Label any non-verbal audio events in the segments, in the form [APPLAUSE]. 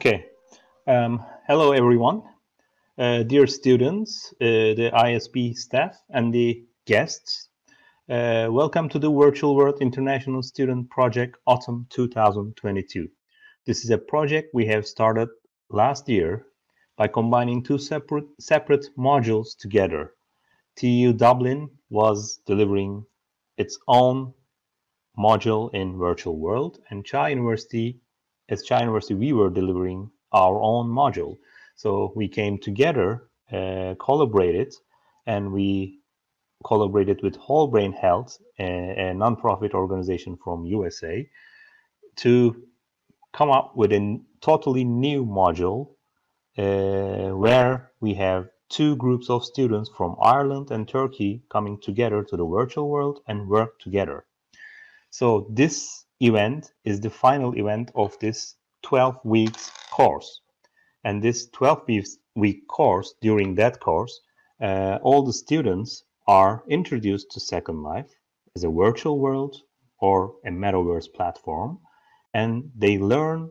Okay. Um, hello, everyone. Uh, dear students, uh, the ISB staff, and the guests. Uh, welcome to the Virtual World International Student Project Autumn 2022. This is a project we have started last year by combining two separate, separate modules together. TU Dublin was delivering its own module in Virtual World, and Çağ University as Çağ University, we were delivering our own module. So we came together, uh, collaborated, and we collaborated with Whole Brain Health, a, a nonprofit organization from USA, to come up with a totally new module uh, where we have two groups of students from Ireland and Turkey coming together to the virtual world and work together. So this event is the final event of this 12 weeks course. And this 12 weeks week course, during that course, uh, all the students are introduced to Second Life as a virtual world or a metaverse platform, and they learn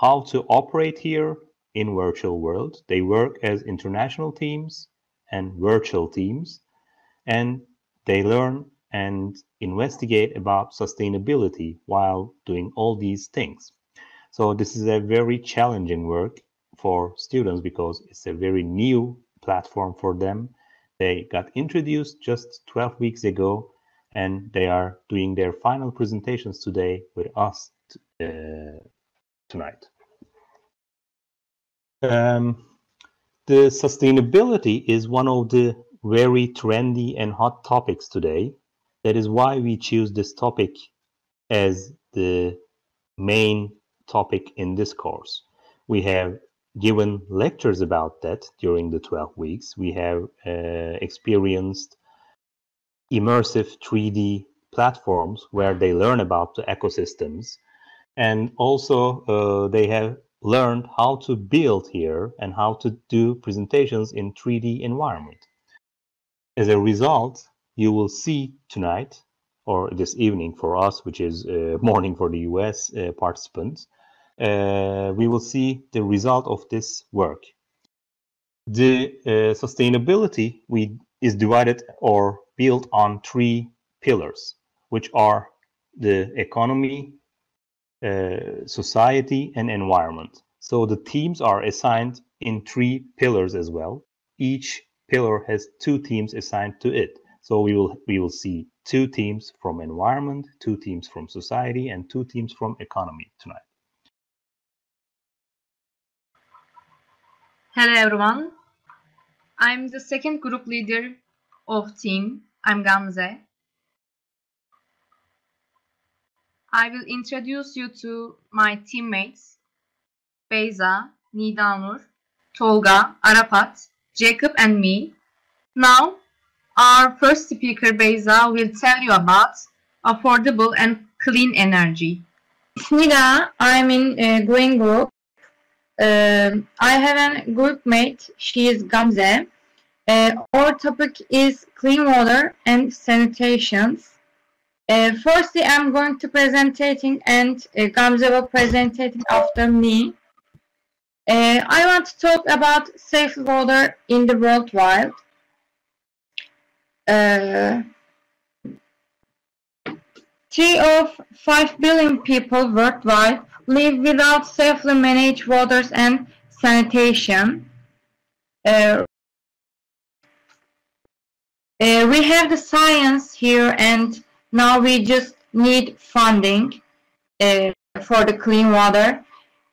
how to operate here in virtual world. They work as international teams and virtual teams, and they learn and investigate about sustainability while doing all these things. So this is a very challenging work for students because it's a very new platform for them. They got introduced just 12 weeks ago and they are doing their final presentations today with us uh, tonight. Um, the sustainability is one of the very trendy and hot topics today that is why we choose this topic as the main topic in this course. We have given lectures about that during the 12 weeks. We have uh, experienced immersive 3D platforms where they learn about the ecosystems and also uh, they have learned how to build here and how to do presentations in 3D environment. As a result, you will see tonight or this evening for us, which is uh, morning for the US uh, participants, uh, we will see the result of this work. The uh, sustainability we is divided or built on three pillars, which are the economy, uh, society, and environment. So the teams are assigned in three pillars as well. Each pillar has two teams assigned to it. So we will we will see two teams from environment, two teams from society, and two teams from economy tonight. Hello everyone. I'm the second group leader of team. I'm Gamze. I will introduce you to my teammates Beyza, Nidanur, Tolga, Arafat, Jacob and me. Now our first speaker, Beyza, will tell you about affordable and clean energy. Nida, I'm in a green group. Uh, I have a group mate. She is Gamze. Uh, our topic is clean water and sanitation. Uh, firstly, I'm going to presenting and uh, Gamze will presenting after me. Uh, I want to talk about safe water in the world wide uh, three of five billion people worldwide live without safely managed waters and sanitation. Uh, uh, we have the science here and now we just need funding uh, for the clean water.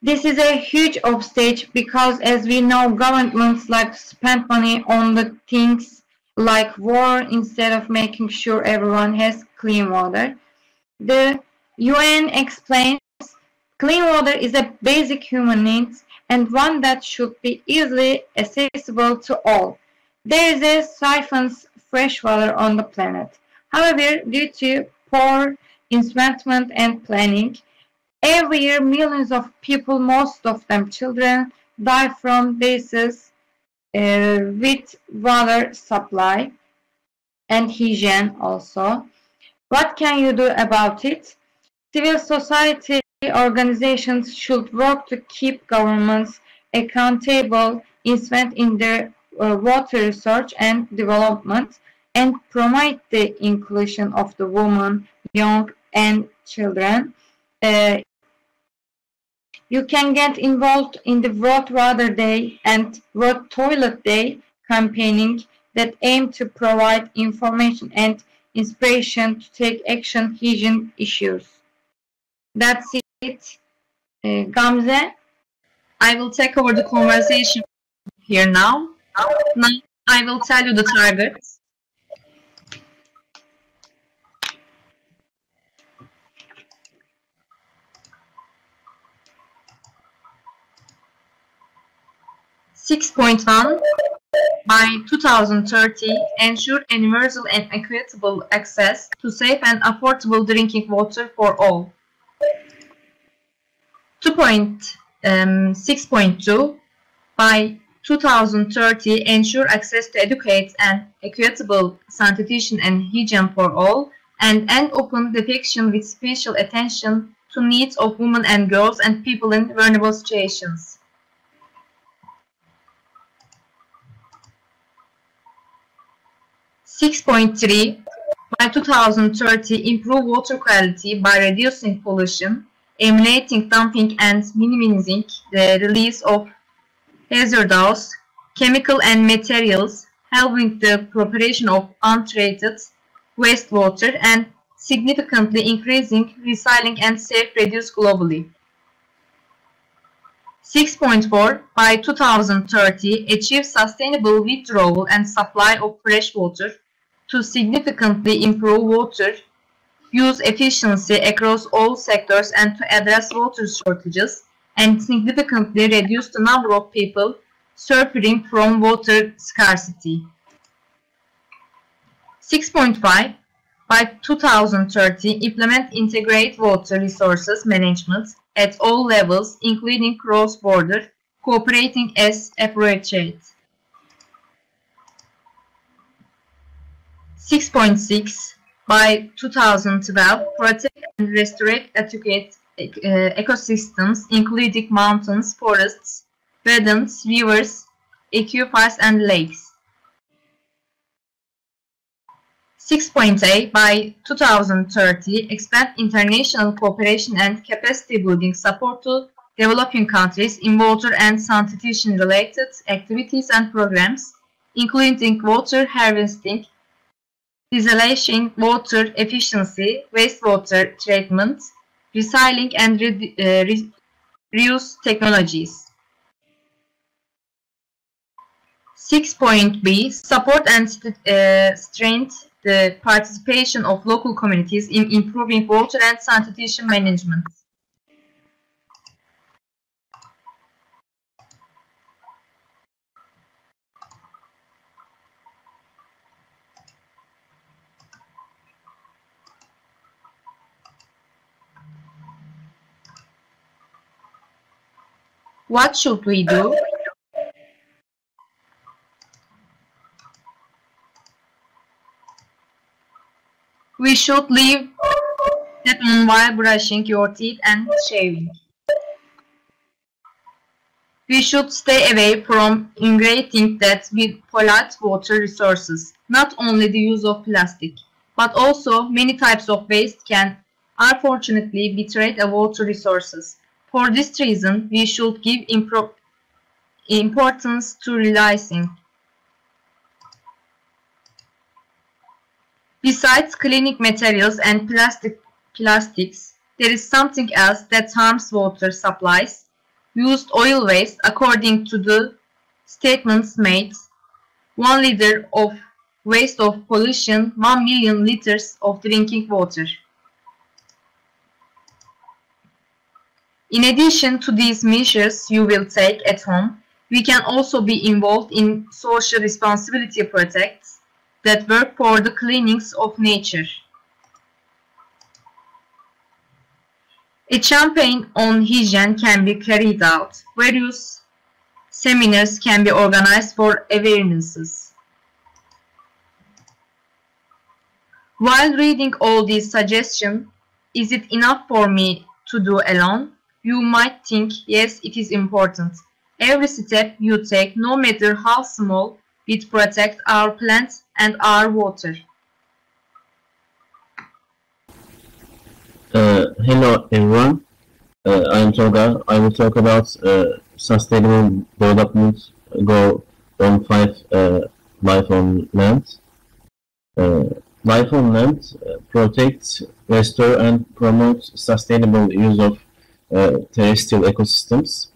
This is a huge obstacle because as we know governments like to spend money on the things like war instead of making sure everyone has clean water. The UN explains clean water is a basic human need and one that should be easily accessible to all. There is a siphons fresh water on the planet. However, due to poor investment and planning, every year millions of people, most of them children, die from disease uh, with water supply and hygiene also. What can you do about it? Civil society organizations should work to keep governments accountable invest in their uh, water research and development and promote the inclusion of the women, young and children. Uh, you can get involved in the World Water Day and World Toilet Day campaigning that aim to provide information and inspiration to take action hygiene issues. That's it. Uh, Gamze? I will take over the conversation here now. Now I will tell you the targets. Six point one by 2030 ensure universal and equitable access to safe and affordable drinking water for all. 2.6.2 um, by 2030 ensure access to adequate and equitable sanitation and hygiene for all and end open depiction with special attention to needs of women and girls and people in vulnerable situations. Six point three by 2030 improve water quality by reducing pollution, eliminating dumping and minimizing the release of hazardous chemical and materials, helping the preparation of untreated wastewater and significantly increasing recycling and safe reduce globally. 6.4 By 2030, achieve sustainable withdrawal and supply of fresh water to significantly improve water use efficiency across all sectors and to address water shortages and significantly reduce the number of people suffering from water scarcity. 6.5 By 2030, implement integrated water resources management at all levels, including cross-border, cooperating as appropriate. 6.6 By 2012, protect and restore adequate uh, ecosystems including mountains, forests, wetlands, rivers, aquifers, and lakes. 6.8 By 2030, expand international cooperation and capacity building support to developing countries in water and sanitation related activities and programs, including water harvesting, desalination, water efficiency, wastewater treatment, recycling and re uh, re reuse technologies. 6 point B support and uh, strengthen the participation of local communities in improving water and sanitation management. What should we do? We should leave that while brushing your teeth and shaving. We should stay away from ingredient that will pollute water resources. Not only the use of plastic, but also many types of waste can unfortunately betray the water resources. For this reason, we should give importance to realizing. Besides cleaning materials and plastic plastics, there is something else that harms water supplies. Used oil waste, according to the statements made, 1 liter of waste of pollution, 1 million liters of drinking water. In addition to these measures you will take at home, we can also be involved in social responsibility projects that work for the cleanings of nature. A campaign on hygiene can be carried out. Various seminars can be organized for awarenesses. While reading all these suggestions, is it enough for me to do alone, you might think, yes, it is important. Every step you take, no matter how small, it protects our plants and our water. Uh, hello everyone, uh, I am Tolga. I will talk about uh, sustainable development goal on 5 uh, life on land. Uh, life on land uh, protects, restore and promotes sustainable use of terrestrial ecosystems.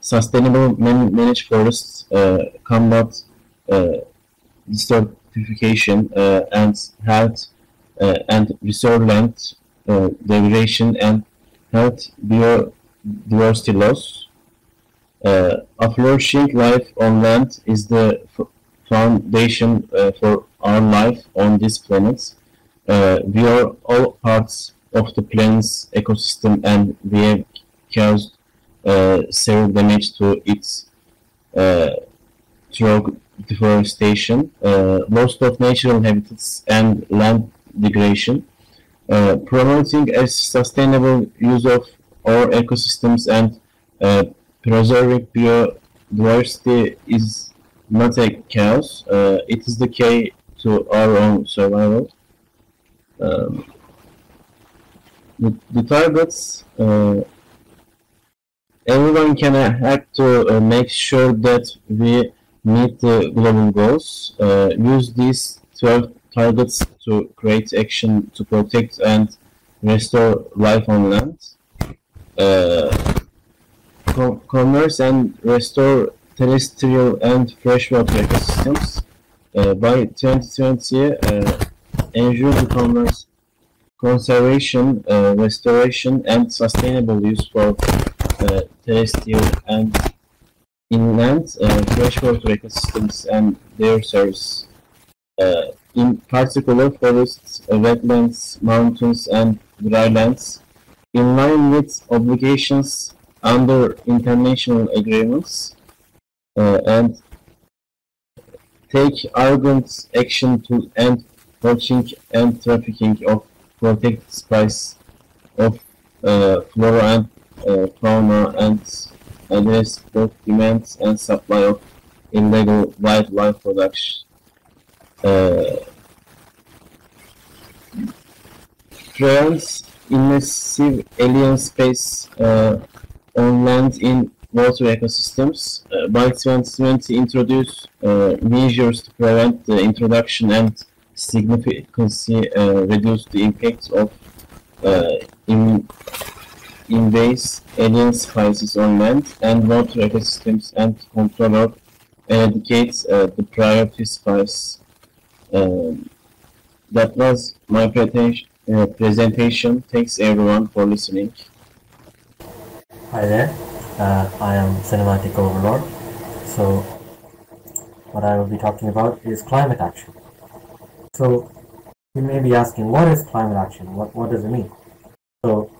sustainable man managed forests combat desertification and health and restore land uh, degradation and health biodiversity loss. Uh, a flourishing life on land is the foundation uh, for our life on this planet. Uh, we are all parts of the planet's ecosystem and we have caused uh, severe damage to its uh, deforestation, loss of natural habitats and land degradation. Uh, promoting a sustainable use of our ecosystems and uh, preserving biodiversity is not a chaos. Uh, it is the key to our own survival. Um, the, the, targets, uh, everyone can have to uh, make sure that we meet the global goals. use these 12 targets to create action to protect and restore life on land, uh, commerce and restore terrestrial and freshwater ecosystems. Uh, by 2020, uh, ensure the commerce, conservation, uh, restoration, and sustainable use for uh, terrestrial and inland uh, freshwater ecosystems and their service. In particular forests, wetlands, mountains, and drylands, in line with obligations under international agreements, uh, and take urgent action to end poaching and trafficking of protected species of uh, flora and uh, fauna and address both demands and supply of illegal wildlife production uh, in massive alien space uh, on land in water ecosystems. Uh, by 2020, introduce uh, measures to prevent the introduction and significantly uh, reduce the impact of uh, in invasive alien species on land and water ecosystems and control or eradicate uh, the priority species um, that was my presentation. Uh, presentation. Thanks everyone for listening. Hi there, uh, I am Cinematic Overlord. So, what I will be talking about is climate action. So, you may be asking, what is climate action? What, what does it mean? So,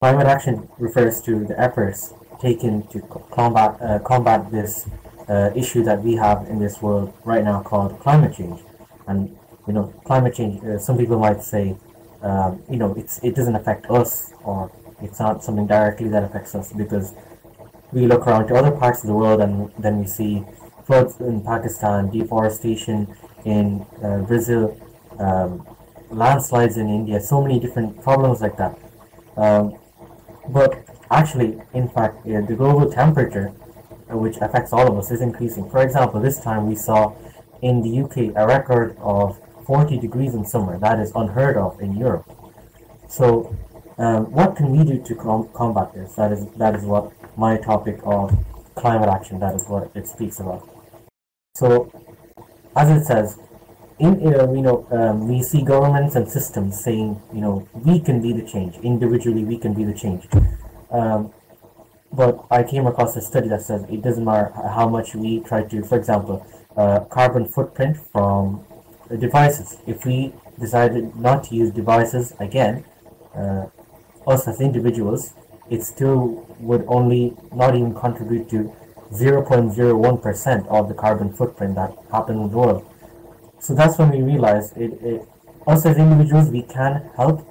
climate action refers to the efforts taken to combat, uh, combat this uh, issue that we have in this world right now called climate change and you know climate change uh, some people might say um, you know it's it doesn't affect us or it's not something directly that affects us because we look around to other parts of the world and then we see floods in Pakistan, deforestation in uh, Brazil, um, landslides in India, so many different problems like that. Um, but actually, in fact, the global temperature, uh, which affects all of us, is increasing. For example, this time we saw in the UK a record of 40 degrees in summer. That is unheard of in Europe. So, um, what can we do to com combat this? That is that is what my topic of climate action. That is what it speaks about. So, as it says, in uh, you know um, we see governments and systems saying you know we can be the change individually. We can be the change. Um, but I came across a study that says it doesn't matter how much we try to, for example, uh, carbon footprint from devices. If we decided not to use devices again, uh, us as individuals, it still would only not even contribute to 0.01% of the carbon footprint that happened in the world. So that's when we realized it, it, us as individuals, we can help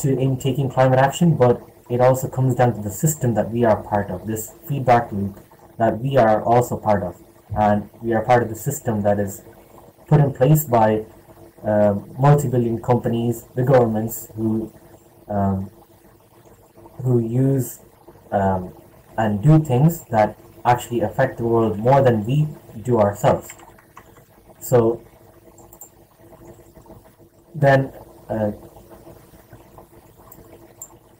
to in taking climate action, but it also comes down to the system that we are part of, this feedback loop that we are also part of. And we are part of the system that is put in place by uh, multi-billion companies, the governments who um, who use um, and do things that actually affect the world more than we do ourselves. So then, uh,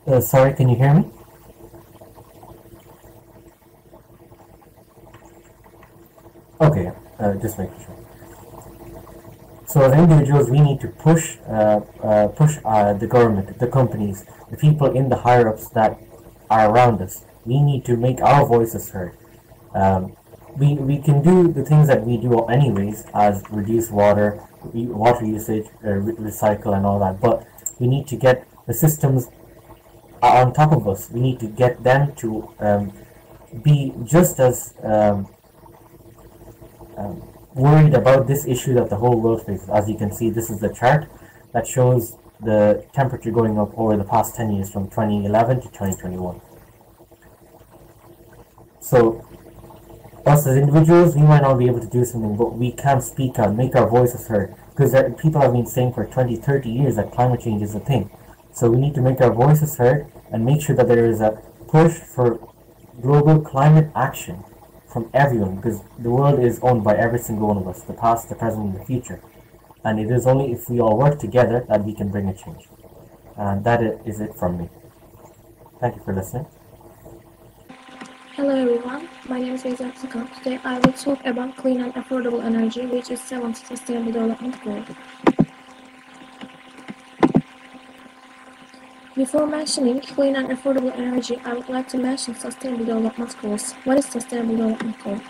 uh, sorry, can you hear me? Okay, uh, just making sure. So as individuals, we need to push, uh, uh, push uh, the government, the companies, the people in the higher ups that are around us. We need to make our voices heard. Um, we we can do the things that we do anyways, as reduce water, water usage, uh, re recycle, and all that. But we need to get the systems on top of us. We need to get them to um, be just as um, um, worried about this issue that the whole world faces. As you can see, this is the chart that shows the temperature going up over the past 10 years from 2011 to 2021. So, us as individuals, we might not be able to do something, but we can speak out, make our voices heard. Because there, people have been saying for 20, 30 years that climate change is a thing. So we need to make our voices heard and make sure that there is a push for global climate action from everyone because the world is owned by every single one of us, the past, the present, and the future. And it is only if we all work together that we can bring a change. And that is it from me. Thank you for listening. Hello everyone, my name is Beyza Aksakan. Today I will talk about clean and affordable energy, which is seventh sustainable development goal. Before mentioning clean and affordable energy, I would like to mention Sustainable Development Goals. What is Sustainable Development Goal?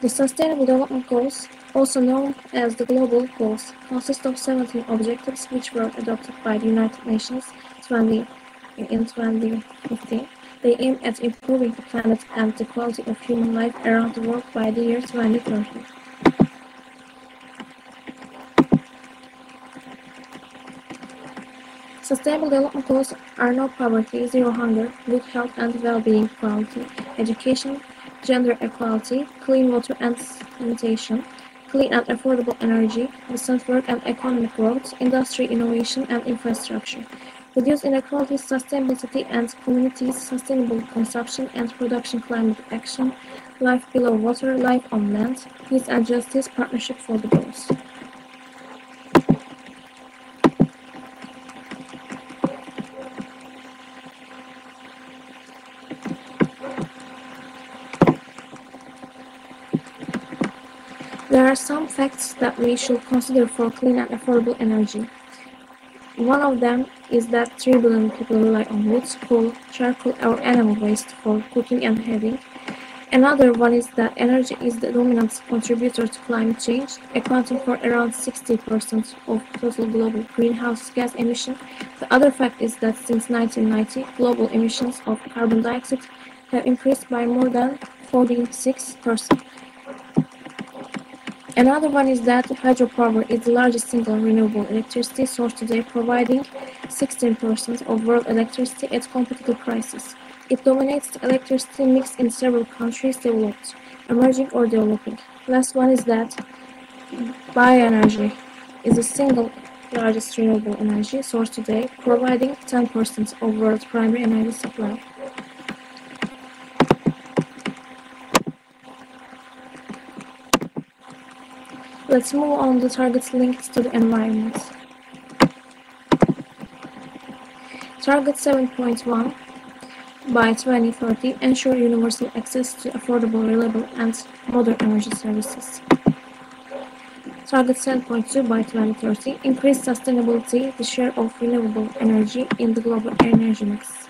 The Sustainable Development Goals, also known as the Global Goals, consist of 17 objectives which were adopted by the United Nations 20, in 2015. They aim at improving the planet and the quality of human life around the world by the year 2030. Sustainable development goals are no poverty, zero hunger, good health and well-being, quality, education, gender equality, clean water and sanitation, clean and affordable energy, decent work and economic growth, industry innovation and infrastructure, reduce inequality, sustainability and communities, sustainable consumption and production, climate action, life below water, life on land, peace and justice, partnership for the goals. There are some facts that we should consider for clean and affordable energy. One of them is that 3 billion people rely on wood, coal, charcoal or animal waste for cooking and heating. Another one is that energy is the dominant contributor to climate change, accounting for around 60% of total global greenhouse gas emission. The other fact is that since 1990, global emissions of carbon dioxide have increased by more than 46%. Another one is that hydropower is the largest single renewable electricity source today, providing 16% of world electricity at competitive prices. It dominates the electricity mix in several countries developed, emerging or developing. Last one is that bioenergy is the single largest renewable energy source today, providing 10% of world primary energy supply. Let's move on to targets linked to the environment. Target 7.1 by 2030 ensure universal access to affordable, reliable and modern energy services. Target 7.2 by 2030 increase sustainability, the share of renewable energy in the global energy mix.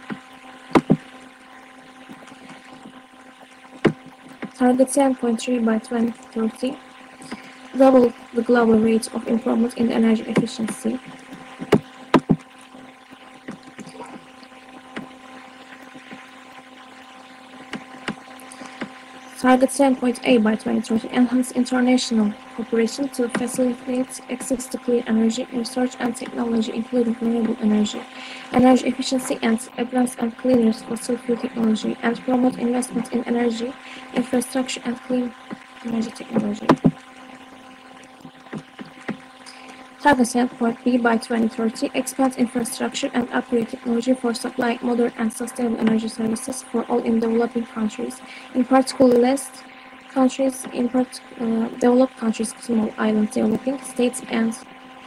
Target 7.3 by 2030 double the global rate of improvement in energy efficiency. Target 10.8 by 2030 enhance international cooperation to facilitate access to clean energy, research and technology, including renewable energy, energy efficiency and advanced and cleaner fossil fuel technology, and promote investment in energy infrastructure and clean energy technology. Target 7.B by 2030 expand infrastructure and upgrade technology for supplying modern and sustainable energy services for all in developing countries, in particular less countries, in part, uh, developed countries, small island developing states, and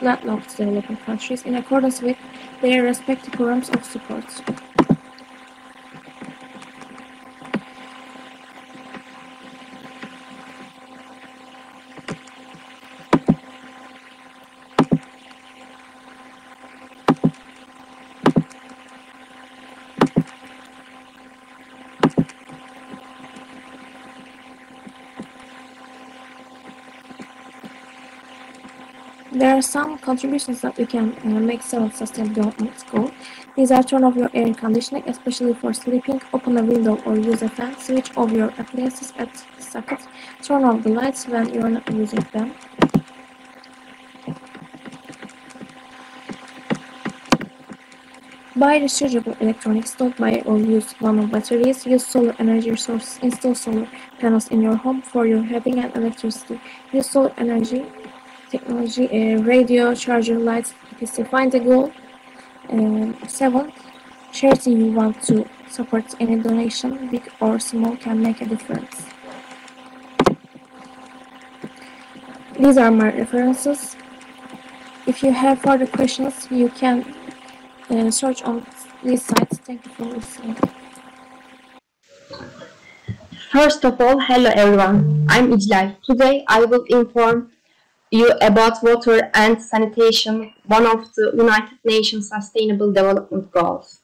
landlocked developing countries, in accordance with their respective programs of support. Are some contributions that we can uh, make several sustainable development goals. These are turn off your air conditioning, especially for sleeping, open a window or use a fan, switch off your appliances at the socket, turn off the lights when you are not using them. Buy rechargeable electronics, don't buy or use normal batteries, use solar energy sources, install solar panels in your home for your heating and electricity, use solar energy technology, uh, radio, charger, lights, etc. Find a goal. Um, seven, charity you want to support any donation, big or small, can make a difference. These are my references. If you have further questions, you can uh, search on these sites. Thank you for listening. First of all, hello everyone. I'm Ijlal. Today I will inform you about water and sanitation, one of the United Nations Sustainable Development Goals.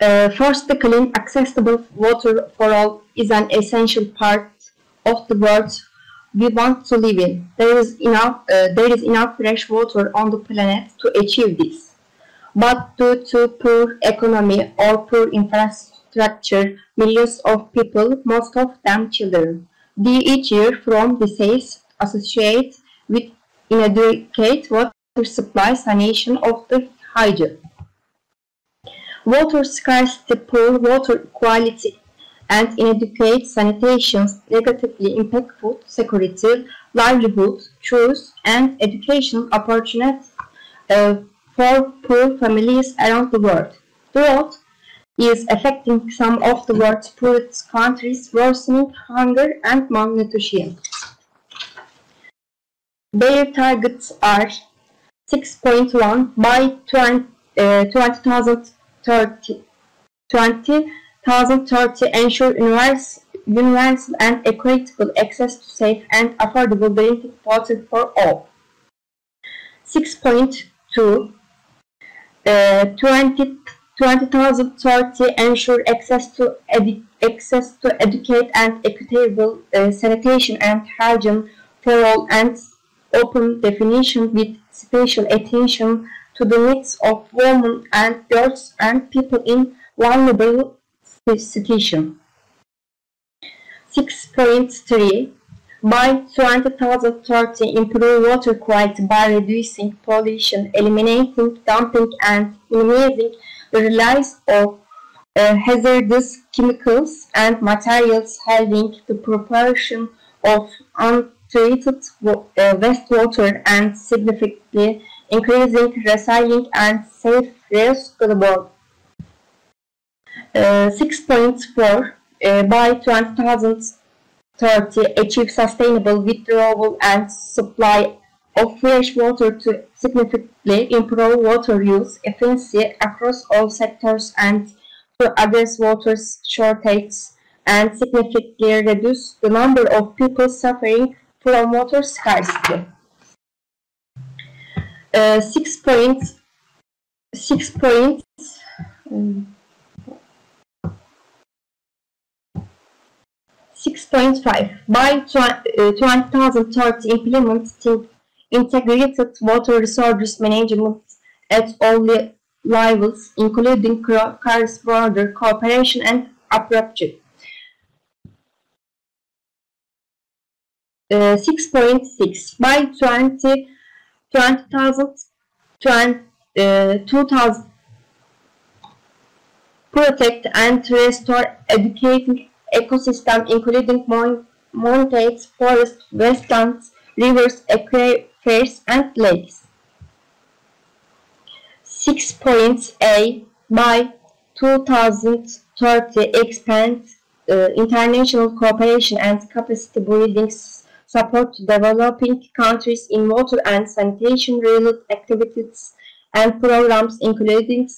Uh, first, the clean, accessible water for all is an essential part of the world we want to live in. There is enough, uh, there is enough fresh water on the planet to achieve this. But due to poor economy or poor infrastructure, millions of people, most of them children, die each year from disease associated with inadequate water supply, sanation of the hygiene. Water scarcity, poor water quality, and inadequate sanitation negatively impact food security, livelihood, choice, and educational opportunities uh, for poor families around the world. Drought is affecting some of the world's poorest countries, worsening hunger and malnutrition. Their targets are 6.1 by 20, uh, 2030, 2030 ensure universal, universal and equitable access to safe and affordable drinking water for all. 6.2 uh, 20, 2030 ensure access to access to educate and equitable uh, sanitation and hygiene for all and open definition with special attention to the needs of women and girls and people in vulnerable situation. 6.3 by 2030 improve water quality by reducing pollution, eliminating dumping and minimizing the release of uh, hazardous chemicals and materials having the proportion of untreated uh, wastewater and significantly increasing recycling and safe use global. Uh, 6.4 uh, by 2030 achieve sustainable withdrawal and supply of fresh water to significantly improve water use efficiency across all sectors and to address water shortages and significantly reduce the number of people suffering Promoters' scarcity. Uh, six points, six points, um, 6.5 by 2030 uh, implementing integrated water resource management at all levels, including cross-border cooperation and approaches. Uh, 6.6 by 20 20,000 20, 2000 uh, protect and restore educating ecosystem including mountains, forests, wetlands, rivers, aquifers, and lakes. 6.8 by 2030 expand uh, international cooperation and capacity building support developing countries in water and sanitation related activities and programs including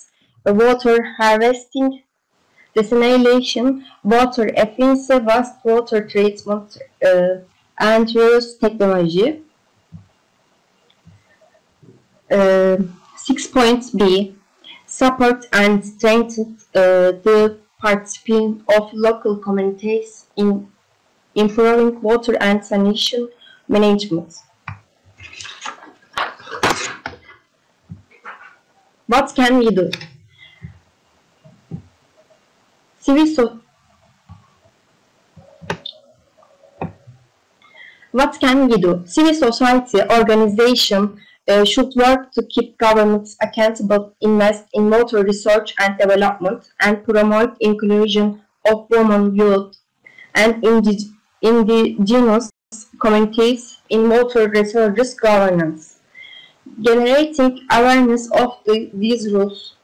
water harvesting, desalination, water efficiency, wastewater treatment, uh, and reuse technology. Uh, six points B. Support and strengthen uh, the participation of local communities in improving water and sanitation management. What can we do? Civil so what can we do? Civil society organization uh, should work to keep governments accountable, invest in water research and development, and promote inclusion of women, youth, and indig indigenous communities in water resources governance. Generating awareness of the, these rules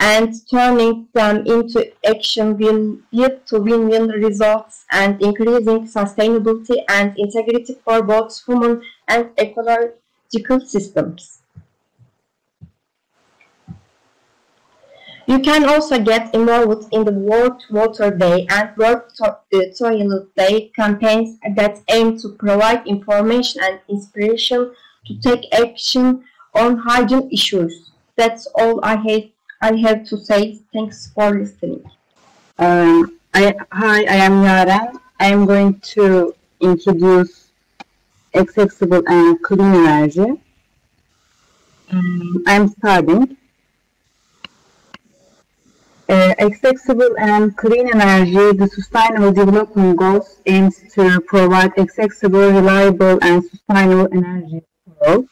and turning them into action will lead to win-win results and increasing sustainability and integrity for both human and ecological systems. You can also get involved in the World Water Day and World uh, Toilet Day campaigns that aim to provide information and inspiration to take action on hygiene issues. That's all I have I have to say thanks for listening. Um, I, hi, I am Yara. I am going to introduce accessible and clean energy. Um, I am starting. Uh, accessible and clean energy, the Sustainable Development Goals aims to provide accessible, reliable, and sustainable energy for all.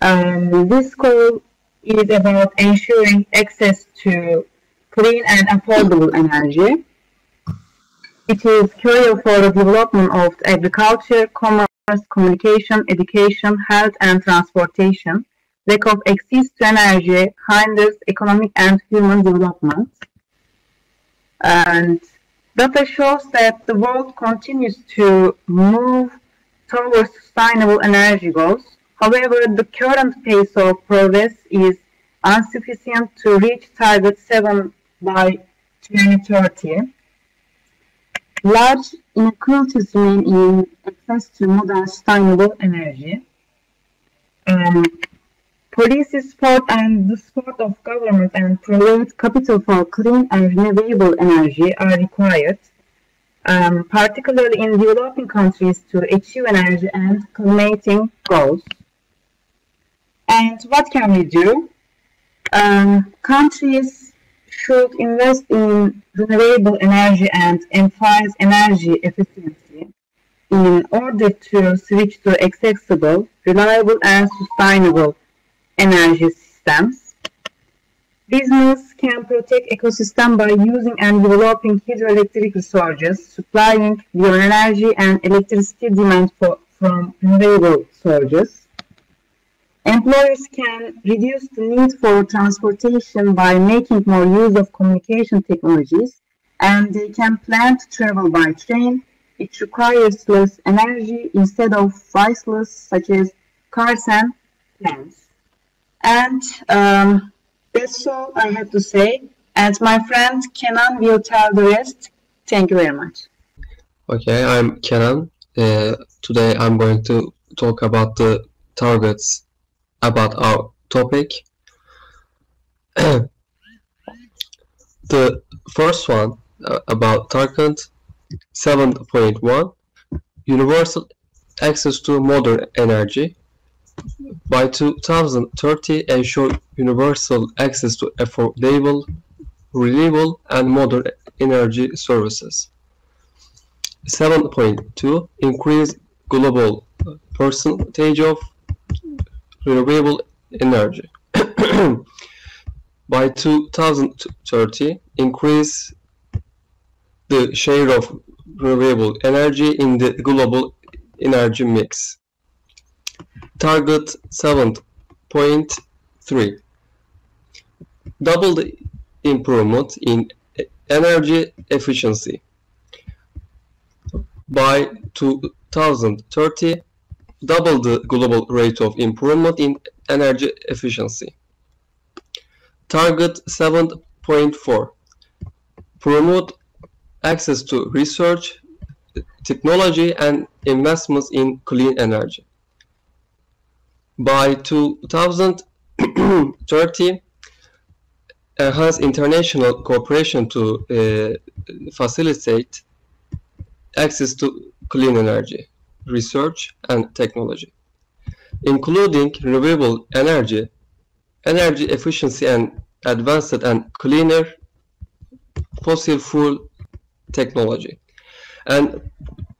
Um, this goal is about ensuring access to clean and affordable energy. It is crucial for the development of agriculture, commerce, communication, education, health, and transportation. Lack of access to energy hinders economic and human development. And data shows that the world continues to move towards sustainable energy goals However, the current pace of progress is insufficient to reach target 7 by 2030. Large inequalities remain in access to modern sustainable energy. Um, policy support and the support of government and private capital for clean and renewable energy are required, um, particularly in developing countries to achieve energy and climate goals. And what can we do? Um, countries should invest in renewable energy and emphasize energy efficiency in order to switch to accessible, reliable, and sustainable energy systems. Business can protect ecosystem by using and developing hydroelectric resources, supplying bioenergy and electricity demand for, from renewable sources. Employers can reduce the need for transportation by making more use of communication technologies, and they can plan to travel by train. It requires less energy instead of priceless, such as cars and planes. And um, that's all I have to say. And my friend Kenan will tell the rest. Thank you very much. Okay, I'm Kenan. Uh, today I'm going to talk about the targets about our topic. [CLEARS THROAT] the first one uh, about target 7.1 universal access to modern energy by 2030 ensure universal access to affordable reliable and modern energy services 7.2 increase global percentage of renewable energy. By 2030, increase the share of renewable energy in the global energy mix. Target 7.3 Double the improvement in energy efficiency. By 2030, double the global rate of improvement in energy efficiency. Target 7.4 Promote access to research, technology, and investments in clean energy. By 2030, enhance international cooperation to uh, facilitate access to clean energy, research, and technology, including renewable energy, energy efficiency, and advanced and cleaner fossil fuel technology, and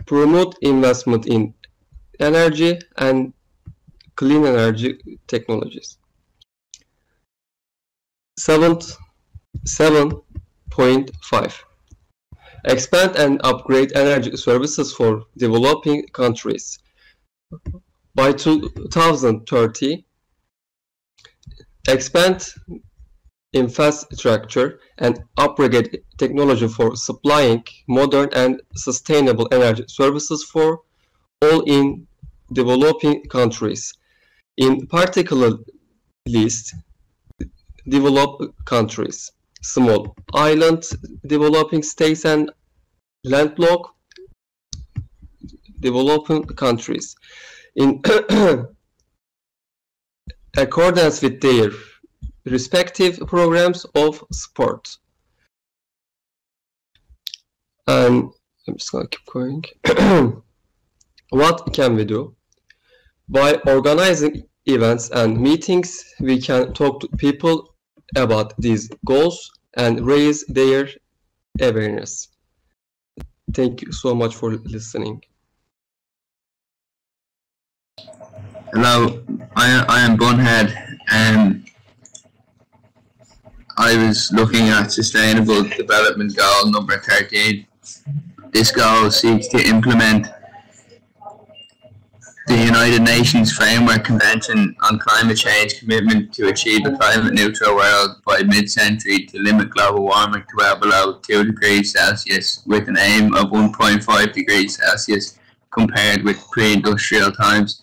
promote investment in energy and clean energy technologies. Seventh, 7.5 Expand and upgrade energy services for developing countries. By 2030, expand infrastructure and upgrade technology for supplying modern and sustainable energy services for all in developing countries. In particular list, developed countries, small island developing states and landlocked developing countries in [CLEARS THROAT] accordance with their respective programs of support. And I'm just gonna keep going. [CLEARS THROAT] what can we do? By organizing events and meetings, we can talk to people about these goals and raise their awareness. Thank you so much for listening. Hello, I, I am Bunhead and I was looking at Sustainable Development Goal number 13. This goal seeks to implement the United Nations Framework Convention on Climate Change commitment to achieve a climate neutral world by mid-century to limit global warming to well below 2 degrees Celsius with an aim of 1.5 degrees Celsius compared with pre-industrial times.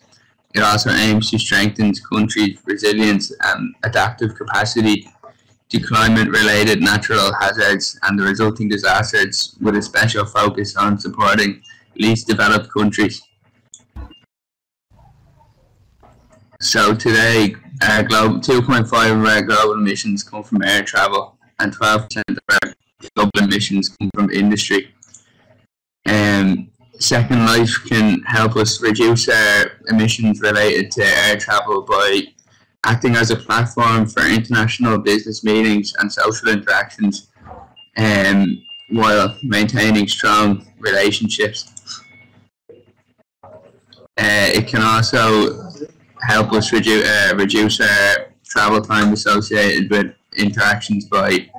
It also aims to strengthen countries' resilience and adaptive capacity to climate-related natural hazards and the resulting disasters with a special focus on supporting least developed countries. So today, uh, global 2.5 of our global emissions come from air travel, and 12% of our global emissions come from industry. Um, Second Life can help us reduce our emissions related to air travel by acting as a platform for international business meetings and social interactions, um, while maintaining strong relationships. Uh, it can also help us reduce uh, reduce our travel time associated with interactions by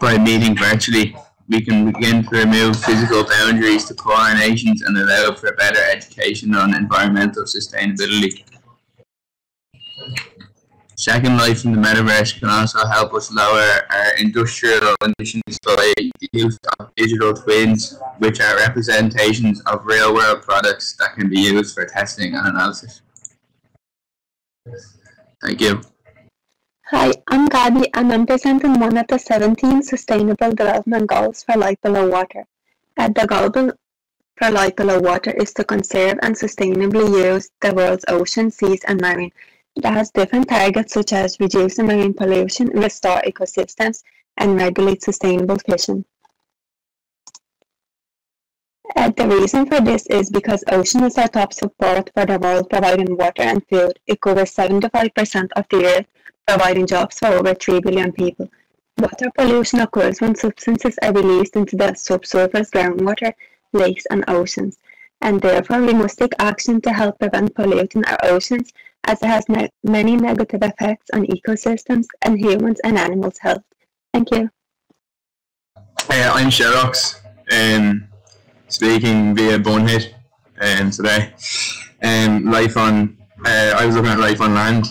by meeting virtually. We can begin to remove physical boundaries to poorer nations and allow for better education on environmental sustainability. Second Life in the Metaverse can also help us lower our industrial emissions by the use of digital twins, which are representations of real world products that can be used for testing and analysis. Thank you. Hi, I'm Gabi and I'm presenting one of the 17 Sustainable Development Goals for Life Below Water. At the goal for life below water is to conserve and sustainably use the world's oceans, seas and marine. It has different targets such as reducing marine pollution, restore ecosystems, and regulate sustainable fishing. Uh, the reason for this is because ocean is our top support for the world providing water and food. It covers 75% of the earth, providing jobs for over 3 billion people. Water pollution occurs when substances are released into the subsurface groundwater, lakes and oceans. and therefore we must take action to help prevent polluting our oceans as it has ne many negative effects on ecosystems and humans and animals' health. Thank you. Uh, I'm Sherox, um, speaking via Bunhead um, today. Um, life on, uh, I was looking at life on land.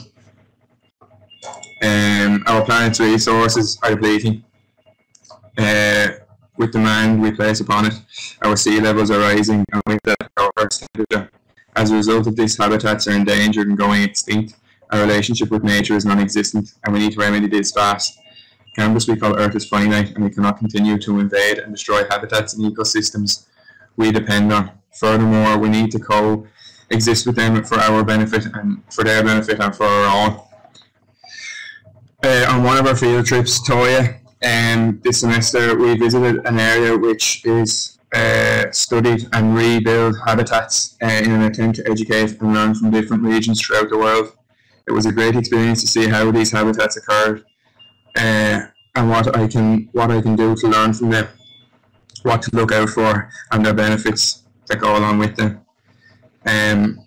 Um, our planet's resources are depleting. Uh, with demand we place upon it, our sea levels are rising, and with that, our Earth's temperature. As a result of this, habitats are endangered and going extinct. Our relationship with nature is non-existent, and we need to remedy this fast. Canvas we call Earth is finite, and we cannot continue to invade and destroy habitats and ecosystems we depend on. Furthermore, we need to coexist with them for our benefit and for their benefit and for our own. Uh, on one of our field trips, Toya, um, this semester we visited an area which is uh, studied and rebuild habitats uh, in an attempt to educate and learn from different regions throughout the world. It was a great experience to see how these habitats occurred uh, and what I can what I can do to learn from them, what to look out for, and their benefits that go along with them. Um,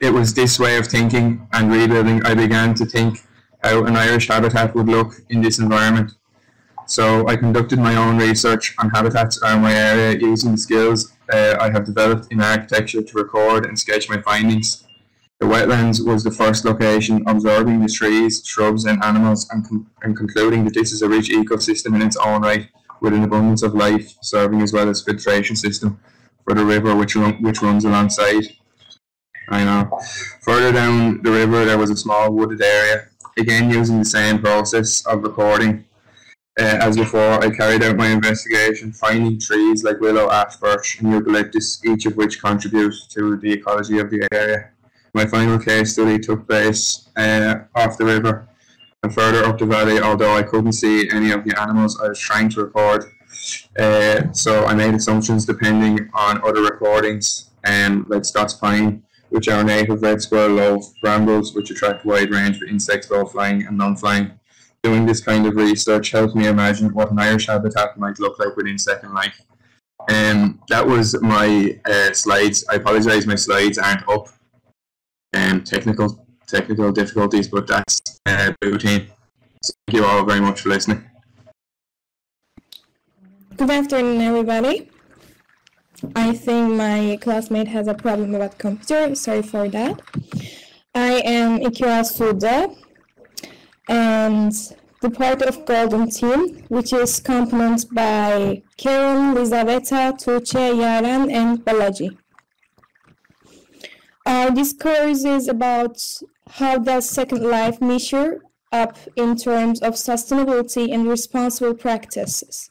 it was this way of thinking and rebuilding I began to think how an Irish habitat would look in this environment. So I conducted my own research on habitats around my area using the skills uh, I have developed in architecture to record and sketch my findings. The wetlands was the first location, observing the trees, shrubs and animals and, and concluding that this is a rich ecosystem in its own right with an abundance of life, serving as well as filtration system for the river which, run which runs alongside. I know. Further down the river there was a small wooded area, again using the same process of recording uh, as before, I carried out my investigation, finding trees like willow, ash, birch, and eucalyptus, each of which contribute to the ecology of the area. My final case study took place uh, off the river further up the valley, although I couldn't see any of the animals I was trying to record. Uh, so I made assumptions depending on other recordings, um, like Scots pine, which are native red squirrel loaf, brambles, which attract a wide range of insects, both flying and non-flying doing this kind of research helped me imagine what an Irish habitat might look like within Second Life. Um, that was my uh, slides. I apologize, my slides aren't up. Um, technical technical difficulties, but that's uh, routine. So thank you all very much for listening. Good afternoon, everybody. I think my classmate has a problem with computer. Sorry for that. I am Ikira Suda and the part of Golden Team, which is composed by Karen, Lizaveta, Tuche, Yaren, and Balaji. Our discourse is about how does Second Life measure up in terms of sustainability and responsible practices.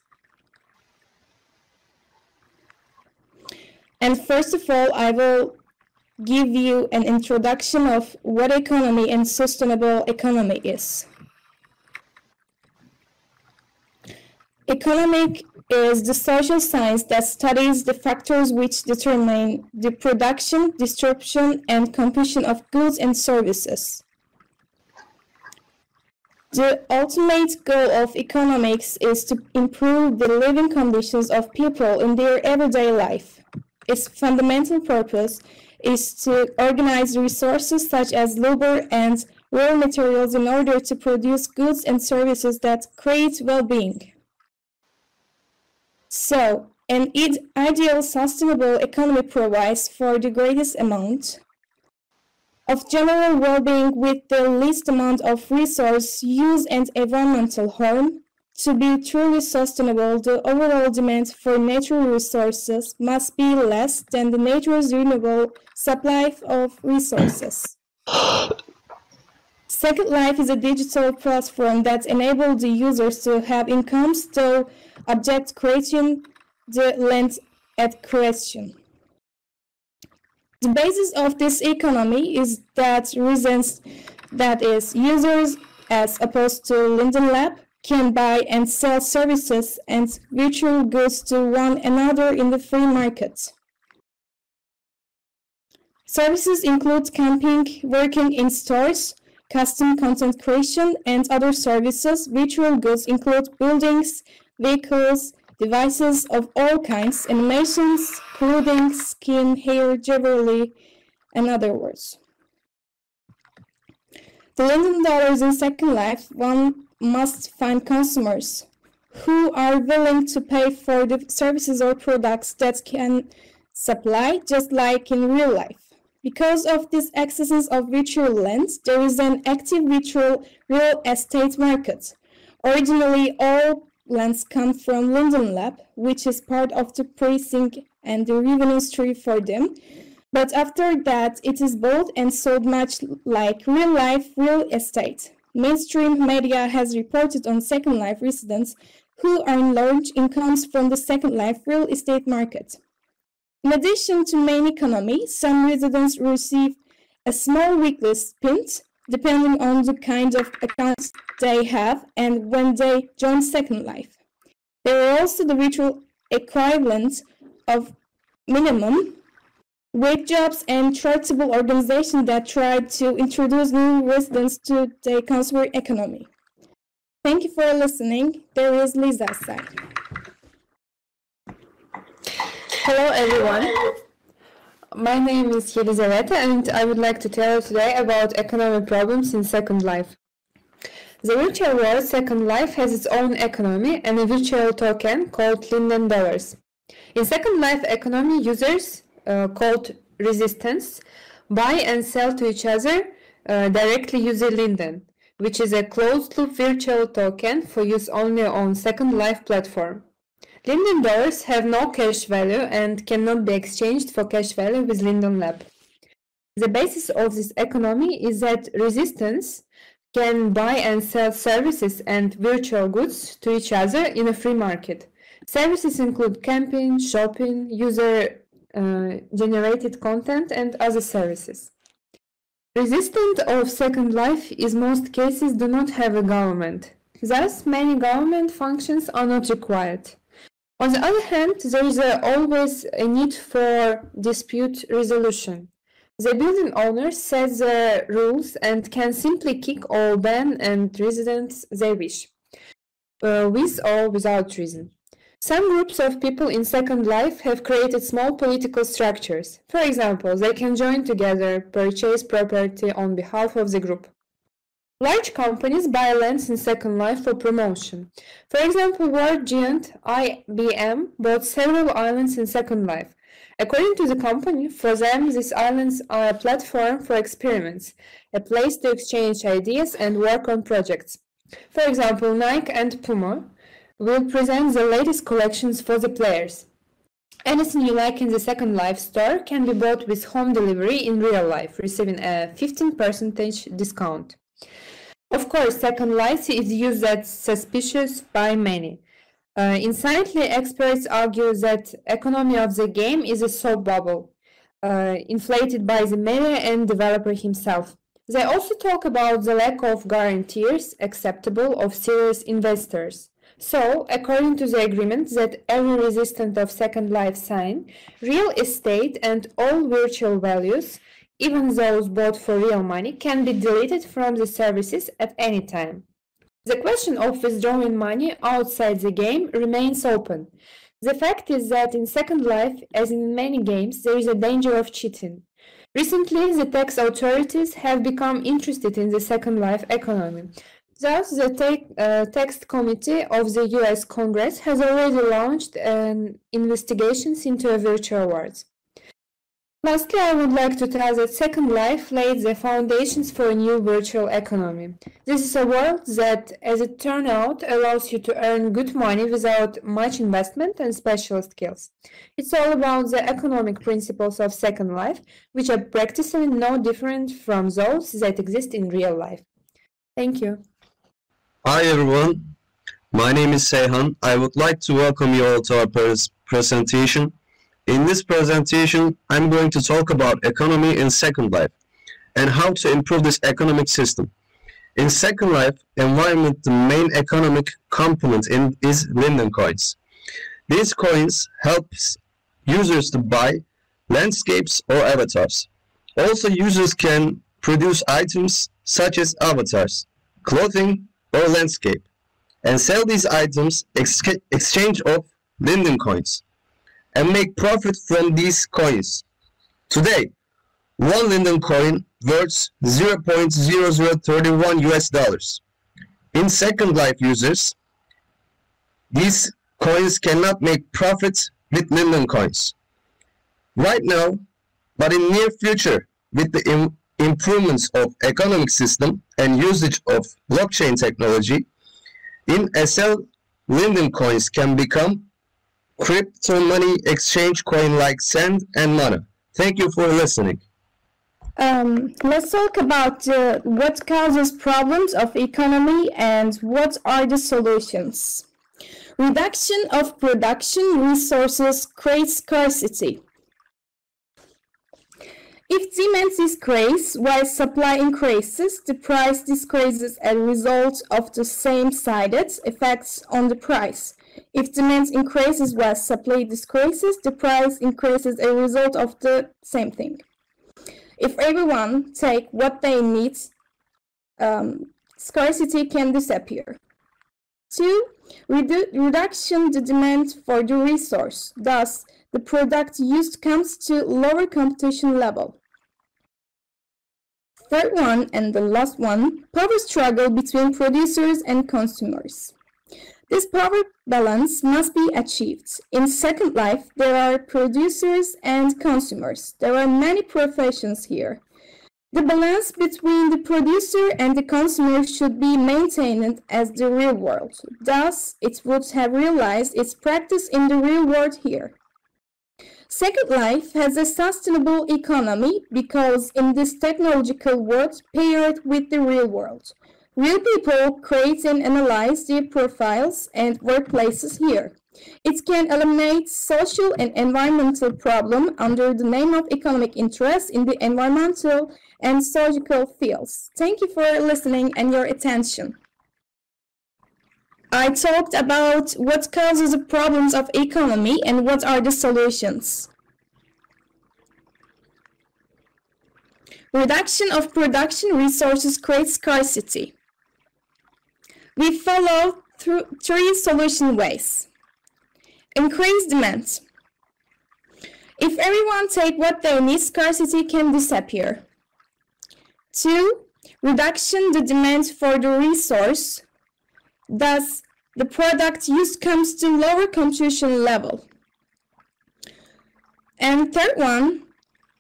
And first of all, I will give you an introduction of what economy and sustainable economy is. Economic is the social science that studies the factors which determine the production, distribution, and consumption of goods and services. The ultimate goal of economics is to improve the living conditions of people in their everyday life. Its fundamental purpose is to organize resources such as labor and raw materials in order to produce goods and services that create well-being. So, an ideal sustainable economy provides for the greatest amount of general well-being with the least amount of resource use and environmental harm. To be truly sustainable, the overall demand for natural resources must be less than the nature's renewable supply of resources. Second Life is a digital platform that enables the users to have incomes through object creation, the length at creation. The basis of this economy is that reasons that is users as opposed to Linden Lab can buy and sell services and virtual goods to one another in the free market. Services include camping, working in stores, custom content creation, and other services. Virtual goods include buildings, vehicles, devices of all kinds, animations, clothing, skin, hair, jewelry, and other words. The Linden dollars in Second Life, one must find consumers who are willing to pay for the services or products that can supply, just like in real life. Because of this excess of virtual lands, there is an active virtual real estate market. Originally, all lands come from Linden Lab, which is part of the pricing and the revenue stream for them. But after that, it is bought and sold much like real life real estate. Mainstream media has reported on Second Life residents who earn large incomes from the Second Life real estate market. In addition to main economy, some residents receive a small weekly stipend depending on the kind of accounts they have and when they join Second Life. There are also the virtual equivalents of minimum wage jobs and charitable organizations that try to introduce new residents to the consumer economy. Thank you for listening. There is Liza's side. Hello everyone. My name is Yelizaveta and I would like to tell you today about economic problems in Second Life. The virtual world Second Life has its own economy and a virtual token called Linden Dollars. In Second Life economy, users uh, called Resistance buy and sell to each other uh, directly using Linden, which is a closed-loop virtual token for use only on Second Life platform. Linden dollars have no cash value and cannot be exchanged for cash value with Linden Lab. The basis of this economy is that resistance can buy and sell services and virtual goods to each other in a free market. Services include camping, shopping, user uh, generated content, and other services. Resistant of Second Life is most cases do not have a government. Thus, many government functions are not required. On the other hand, there is always a need for dispute resolution. The building owner sets the rules and can simply kick or ban and residents they wish, uh, with or without reason. Some groups of people in Second Life have created small political structures. For example, they can join together, purchase property on behalf of the group. Large companies buy lands in Second Life for promotion. For example, world giant IBM bought several islands in Second Life. According to the company, for them, these islands are a platform for experiments, a place to exchange ideas and work on projects. For example, Nike and Puma will present the latest collections for the players. Anything you like in the Second Life store can be bought with home delivery in real life, receiving a 15% discount. Of course, Second Life is used as suspicious by many. Uh, incidentally, experts argue that economy of the game is a soap bubble, uh, inflated by the media and developer himself. They also talk about the lack of guarantees acceptable of serious investors. So, according to the agreement that every resistant of Second Life sign, real estate and all virtual values even those bought for real money, can be deleted from the services at any time. The question of withdrawing money outside the game remains open. The fact is that in Second Life, as in many games, there is a danger of cheating. Recently, the tax authorities have become interested in the Second Life economy. Thus, the uh, tax committee of the US Congress has already launched an investigations into virtual worlds. Lastly, I would like to tell that Second Life laid the foundations for a new virtual economy. This is a world that, as it turned out, allows you to earn good money without much investment and special skills. It's all about the economic principles of Second Life, which are practically no different from those that exist in real life. Thank you. Hi everyone, my name is Seyhan. I would like to welcome you all to our presentation in this presentation, I'm going to talk about economy in Second Life and how to improve this economic system. In Second Life environment, the main economic component in, is Linden coins. These coins helps users to buy landscapes or avatars. Also, users can produce items such as avatars, clothing, or landscape, and sell these items ex exchange of Linden coins. And make profit from these coins. Today, one Linden coin worth 0.0031 US dollars. In Second Life users, these coins cannot make profits with Linden coins. Right now, but in near future, with the Im improvements of economic system and usage of blockchain technology, in SL Linden coins can become crypto money exchange coin like Sand and Mana. Thank you for listening. Um, let's talk about uh, what causes problems of economy and what are the solutions. Reduction of production resources creates scarcity. If demand decreases while supply increases, the price decreases as a result of the same-sided effects on the price. If demand increases while supply decreases, the price increases as a result of the same thing. If everyone take what they need, um, scarcity can disappear. Two, redu reduction the demand for the resource. Thus, the product used comes to lower competition level. Third one and the last one, power struggle between producers and consumers. This power balance must be achieved. In Second Life, there are producers and consumers. There are many professions here. The balance between the producer and the consumer should be maintained as the real world. Thus, it would have realized its practice in the real world here. Second Life has a sustainable economy because in this technological world paired with the real world. Real people create and analyze their profiles and workplaces here. It can eliminate social and environmental problems under the name of economic interest in the environmental and social fields. Thank you for listening and your attention. I talked about what causes the problems of economy and what are the solutions. Reduction of production resources creates scarcity. We follow through three solution ways. Increase demand. If everyone take what they need, scarcity can disappear. Two, reduction the demand for the resource Thus, the product use comes to lower competition level. And third one,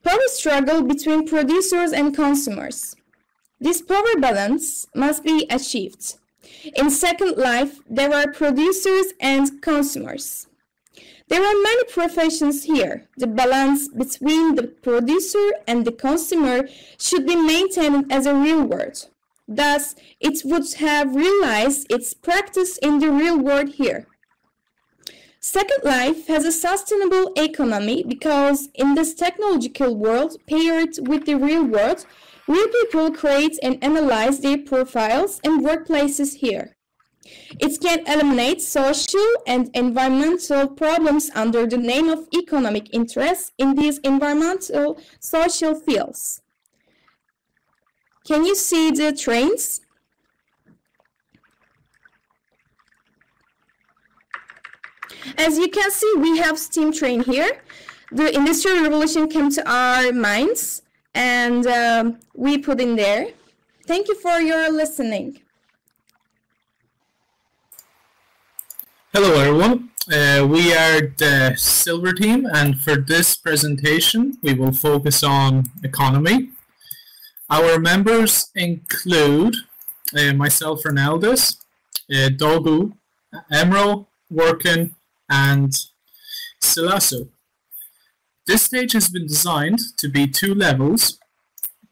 power struggle between producers and consumers. This power balance must be achieved. In Second Life, there are producers and consumers. There are many professions here. The balance between the producer and the consumer should be maintained as a real world. Thus, it would have realized its practice in the real world here. Second Life has a sustainable economy because in this technological world paired with the real world, real people create and analyze their profiles and workplaces here. It can eliminate social and environmental problems under the name of economic interests in these environmental social fields. Can you see the trains? As you can see, we have steam train here. The Industrial Revolution came to our minds and um, we put in there. Thank you for your listening. Hello everyone, uh, we are the Silver Team and for this presentation we will focus on economy. Our members include uh, myself, Ronaldus, uh, Dogu, Emro, Workin, and Silaso. This stage has been designed to be two levels.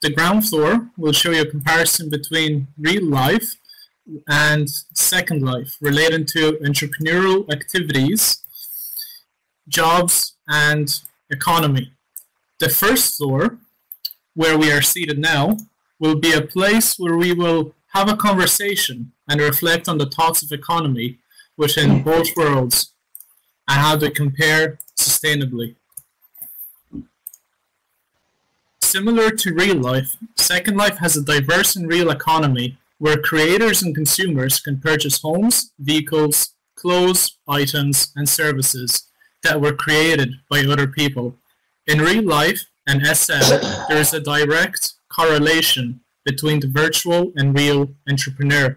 The ground floor will show you a comparison between real life and second life relating to entrepreneurial activities, jobs, and economy. The first floor where we are seated now, will be a place where we will have a conversation and reflect on the thoughts of economy within both worlds and how they compare sustainably. Similar to real life, Second Life has a diverse and real economy where creators and consumers can purchase homes, vehicles, clothes, items, and services that were created by other people. In real life and SL, there is a direct correlation between the virtual and real entrepreneur.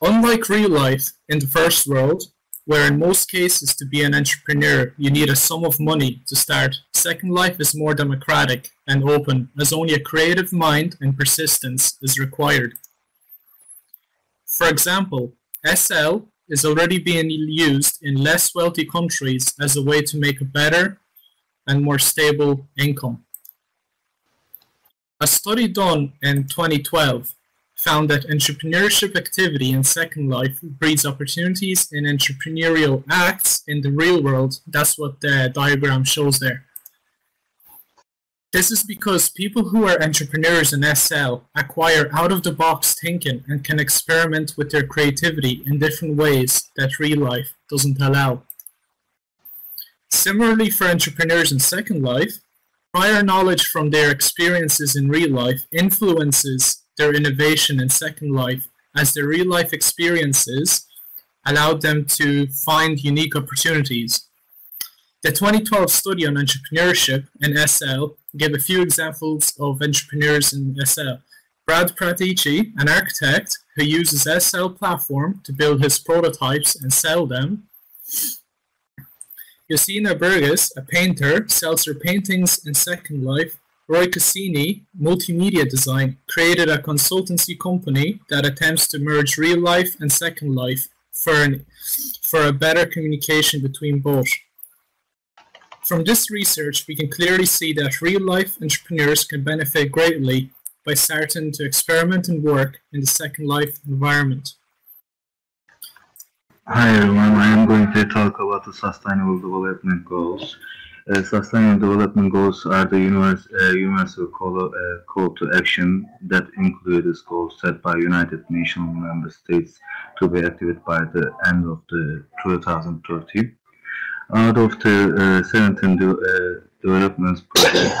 Unlike real life in the first world, where in most cases to be an entrepreneur you need a sum of money to start, Second Life is more democratic and open as only a creative mind and persistence is required. For example, SL is already being used in less wealthy countries as a way to make a better and more stable income. A study done in 2012 found that entrepreneurship activity in Second Life breeds opportunities in entrepreneurial acts in the real world. That's what the diagram shows there. This is because people who are entrepreneurs in SL acquire out-of-the-box thinking and can experiment with their creativity in different ways that real life doesn't allow. Similarly for entrepreneurs in Second Life, prior knowledge from their experiences in real life influences their innovation in Second Life as their real life experiences allowed them to find unique opportunities. The 2012 study on entrepreneurship in SL gave a few examples of entrepreneurs in SL. Brad Pratici, an architect who uses SL platform to build his prototypes and sell them. Yosina Burgess, a painter, sells her paintings in Second Life. Roy Cassini, multimedia design, created a consultancy company that attempts to merge real life and Second Life for, an, for a better communication between both. From this research, we can clearly see that real-life entrepreneurs can benefit greatly by starting to experiment and work in the Second Life environment. Hi everyone, I am going to talk about the Sustainable Development Goals. Uh, Sustainable Development Goals are the universe, uh, universal call, uh, call to action that include goals set by United Nations member states to be activated by the end of the 2030. Out of the uh, 17 de uh, development projects,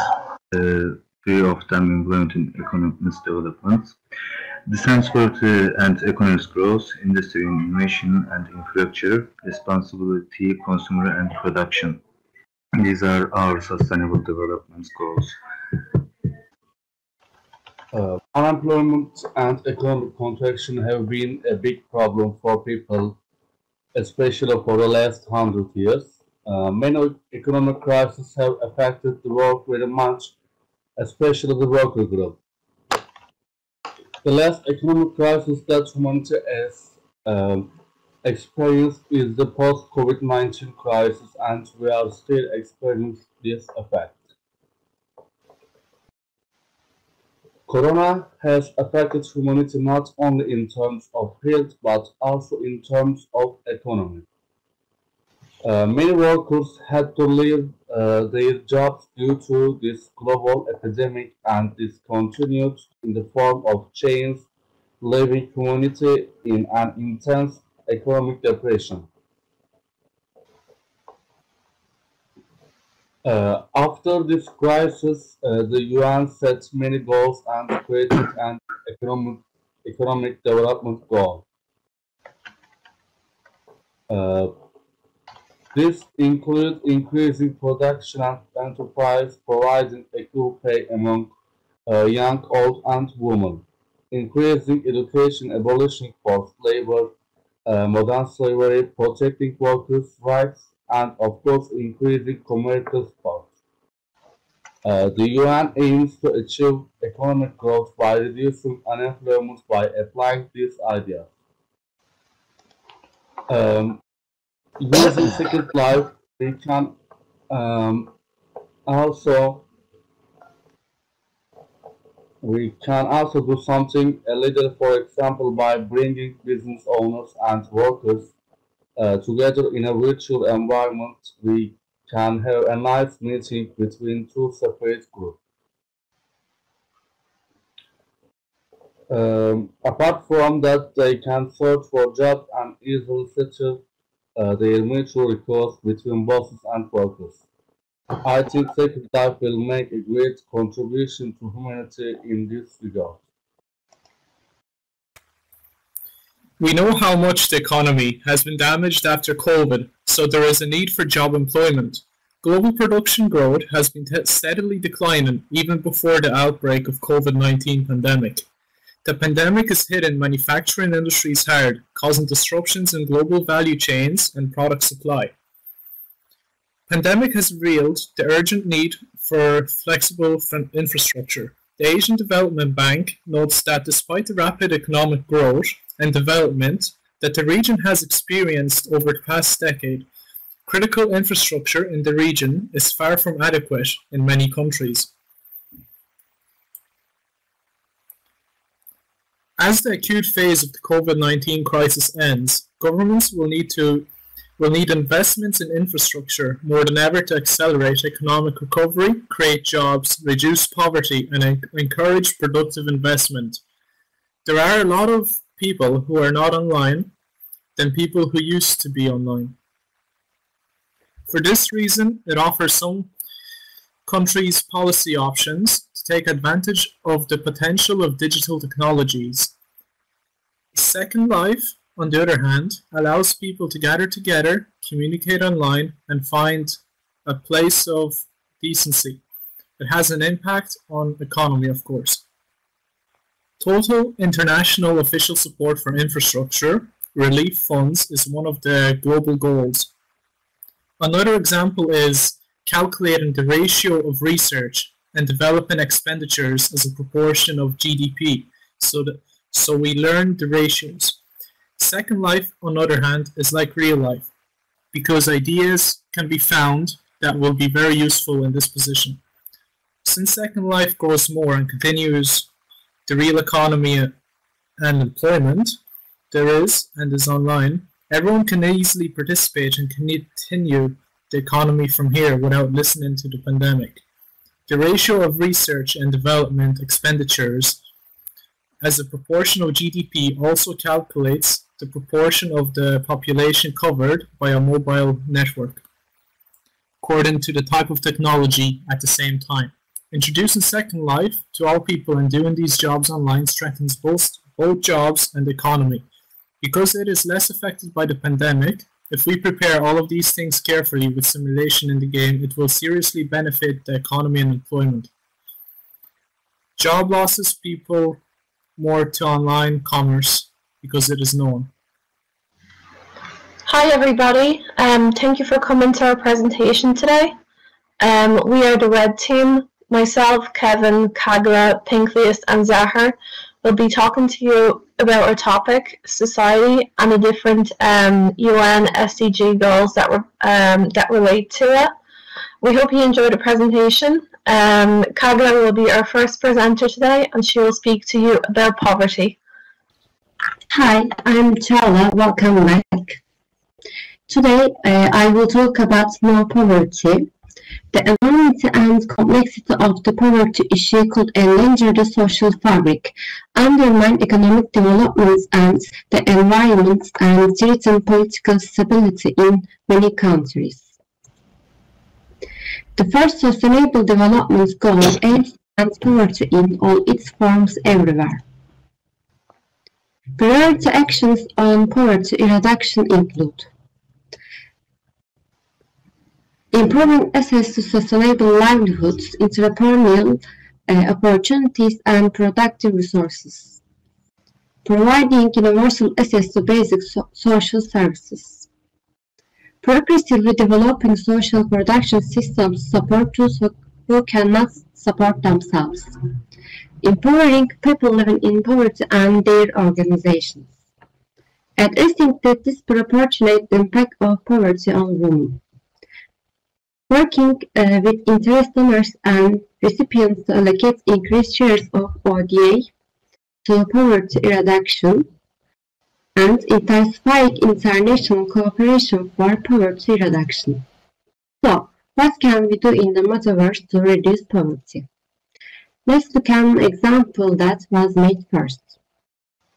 three of them implementing economic development, defense security and economic growth, industry innovation and infrastructure, responsibility, consumer and production. These are our sustainable development goals. Uh, unemployment and economic contraction have been a big problem for people, especially for the last hundred years. Uh, many economic crises have affected the world very much, especially the worker group. The last economic crisis that humanity has um, experienced is the post-COVID-19 crisis, and we are still experiencing this effect. Corona has affected humanity not only in terms of health, but also in terms of economy. Uh, many workers had to leave uh, their jobs due to this global epidemic and this continued in the form of chains, leaving humanity in an intense economic depression. Uh, after this crisis, uh, the UN set many goals and created an economic, economic development goal. Uh, this includes increasing production and enterprise, providing equal pay among uh, young, old, and women, increasing education, abolishing forced labor, uh, modern slavery, protecting workers' rights, and of course increasing commercial support. Uh, the UN aims to achieve economic growth by reducing unemployment by applying these ideas. Um, using Second Life, we can um, also we can also do something a little, for example, by bringing business owners and workers uh, together in a virtual environment. We can have a nice meeting between two separate groups. Um, apart from that, they can search for jobs and easily settle uh, their mutual requests between bosses and workers. I think Life will make a great contribution to humanity in this regard. We know how much the economy has been damaged after COVID, so there is a need for job employment. Global production growth has been steadily declining even before the outbreak of COVID-19 pandemic. The pandemic has hit in manufacturing industries hard, causing disruptions in global value chains and product supply. Pandemic has revealed the urgent need for flexible infrastructure. The Asian Development Bank notes that despite the rapid economic growth and development that the region has experienced over the past decade, critical infrastructure in the region is far from adequate in many countries. As the acute phase of the COVID-19 crisis ends, governments will need to will need investments in infrastructure more than ever to accelerate economic recovery, create jobs, reduce poverty, and encourage productive investment. There are a lot of people who are not online than people who used to be online. For this reason, it offers some countries policy options to take advantage of the potential of digital technologies. Second Life on the other hand, allows people to gather together, communicate online, and find a place of decency. It has an impact on economy, of course. Total international official support for infrastructure relief funds is one of the global goals. Another example is calculating the ratio of research and development expenditures as a proportion of GDP so that so we learn the ratios. Second Life, on the other hand, is like real life, because ideas can be found that will be very useful in this position. Since Second Life grows more and continues the real economy and employment, there is, and is online, everyone can easily participate and continue the economy from here without listening to the pandemic. The ratio of research and development expenditures as a proportion of GDP also calculates the proportion of the population covered by a mobile network, according to the type of technology at the same time. Introducing Second Life to all people and doing these jobs online strengthens both, both jobs and economy. Because it is less affected by the pandemic, if we prepare all of these things carefully with simulation in the game, it will seriously benefit the economy and employment. Job losses people more to online commerce because it is known. Hi everybody, um, thank you for coming to our presentation today. Um, we are the Red Team. Myself, Kevin, Kagla, Pinkleus and Zahar will be talking to you about our topic, society, and the different um, UN SDG goals that, um, that relate to it. We hope you enjoyed the presentation. Um, Kagla will be our first presenter today and she will speak to you about poverty. Hi, I'm Chala. Welcome back. Today, uh, I will talk about no poverty. The enormity and complexity of the poverty issue could endanger the social fabric, undermine economic developments and the environment, and threaten political stability in many countries. The first Sustainable Development Goal aims end poverty in all its forms everywhere. Priority actions on poverty reduction include improving access to sustainable livelihoods, entrepreneurial uh, opportunities, and productive resources, providing universal access to basic so social services, progressively developing social production systems support those who cannot support themselves, empowering people living in poverty and their organizations, addressing the disproportionate impact of poverty on women, working uh, with interest donors and recipients to allocate increased shares of ODA to poverty reduction and intensifying international cooperation for poverty reduction. So, what can we do in the metaverse to reduce poverty? Let's look at an example that was made first.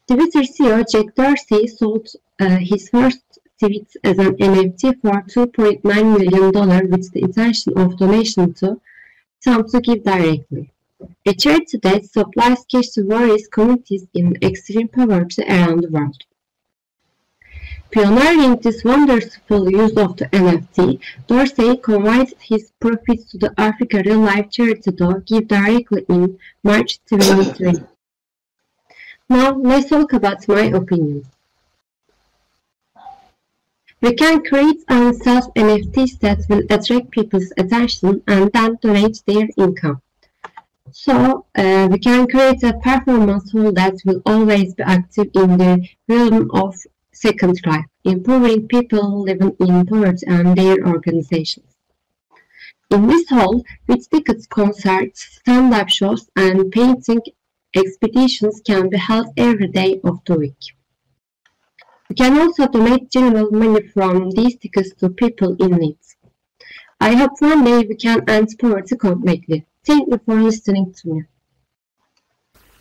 Twitter CEO Jack Dorsey sold uh, his first tweet as an NFT for $2.9 million with the intention of donation to some to GiveDirectly. A charity that supplies cash to various communities in extreme poverty around the world. Pioneering this wonderful use of the NFT, Dorsey confided his profits to the Africa Real Life charity to GiveDirectly in March 2023. Now, let's talk about my opinion. We can create and sell NFTs that will attract people's attention and then donate their income. So uh, we can create a performance tool that will always be active in the realm of Second Life, empowering people living in poverty and their organizations. In this hall, with tickets, concerts, stand-up shows, and painting expeditions can be held every day of the week. You can also donate general money from these tickets to people in need. I hope one day we can end poverty completely. Thank you for listening to me.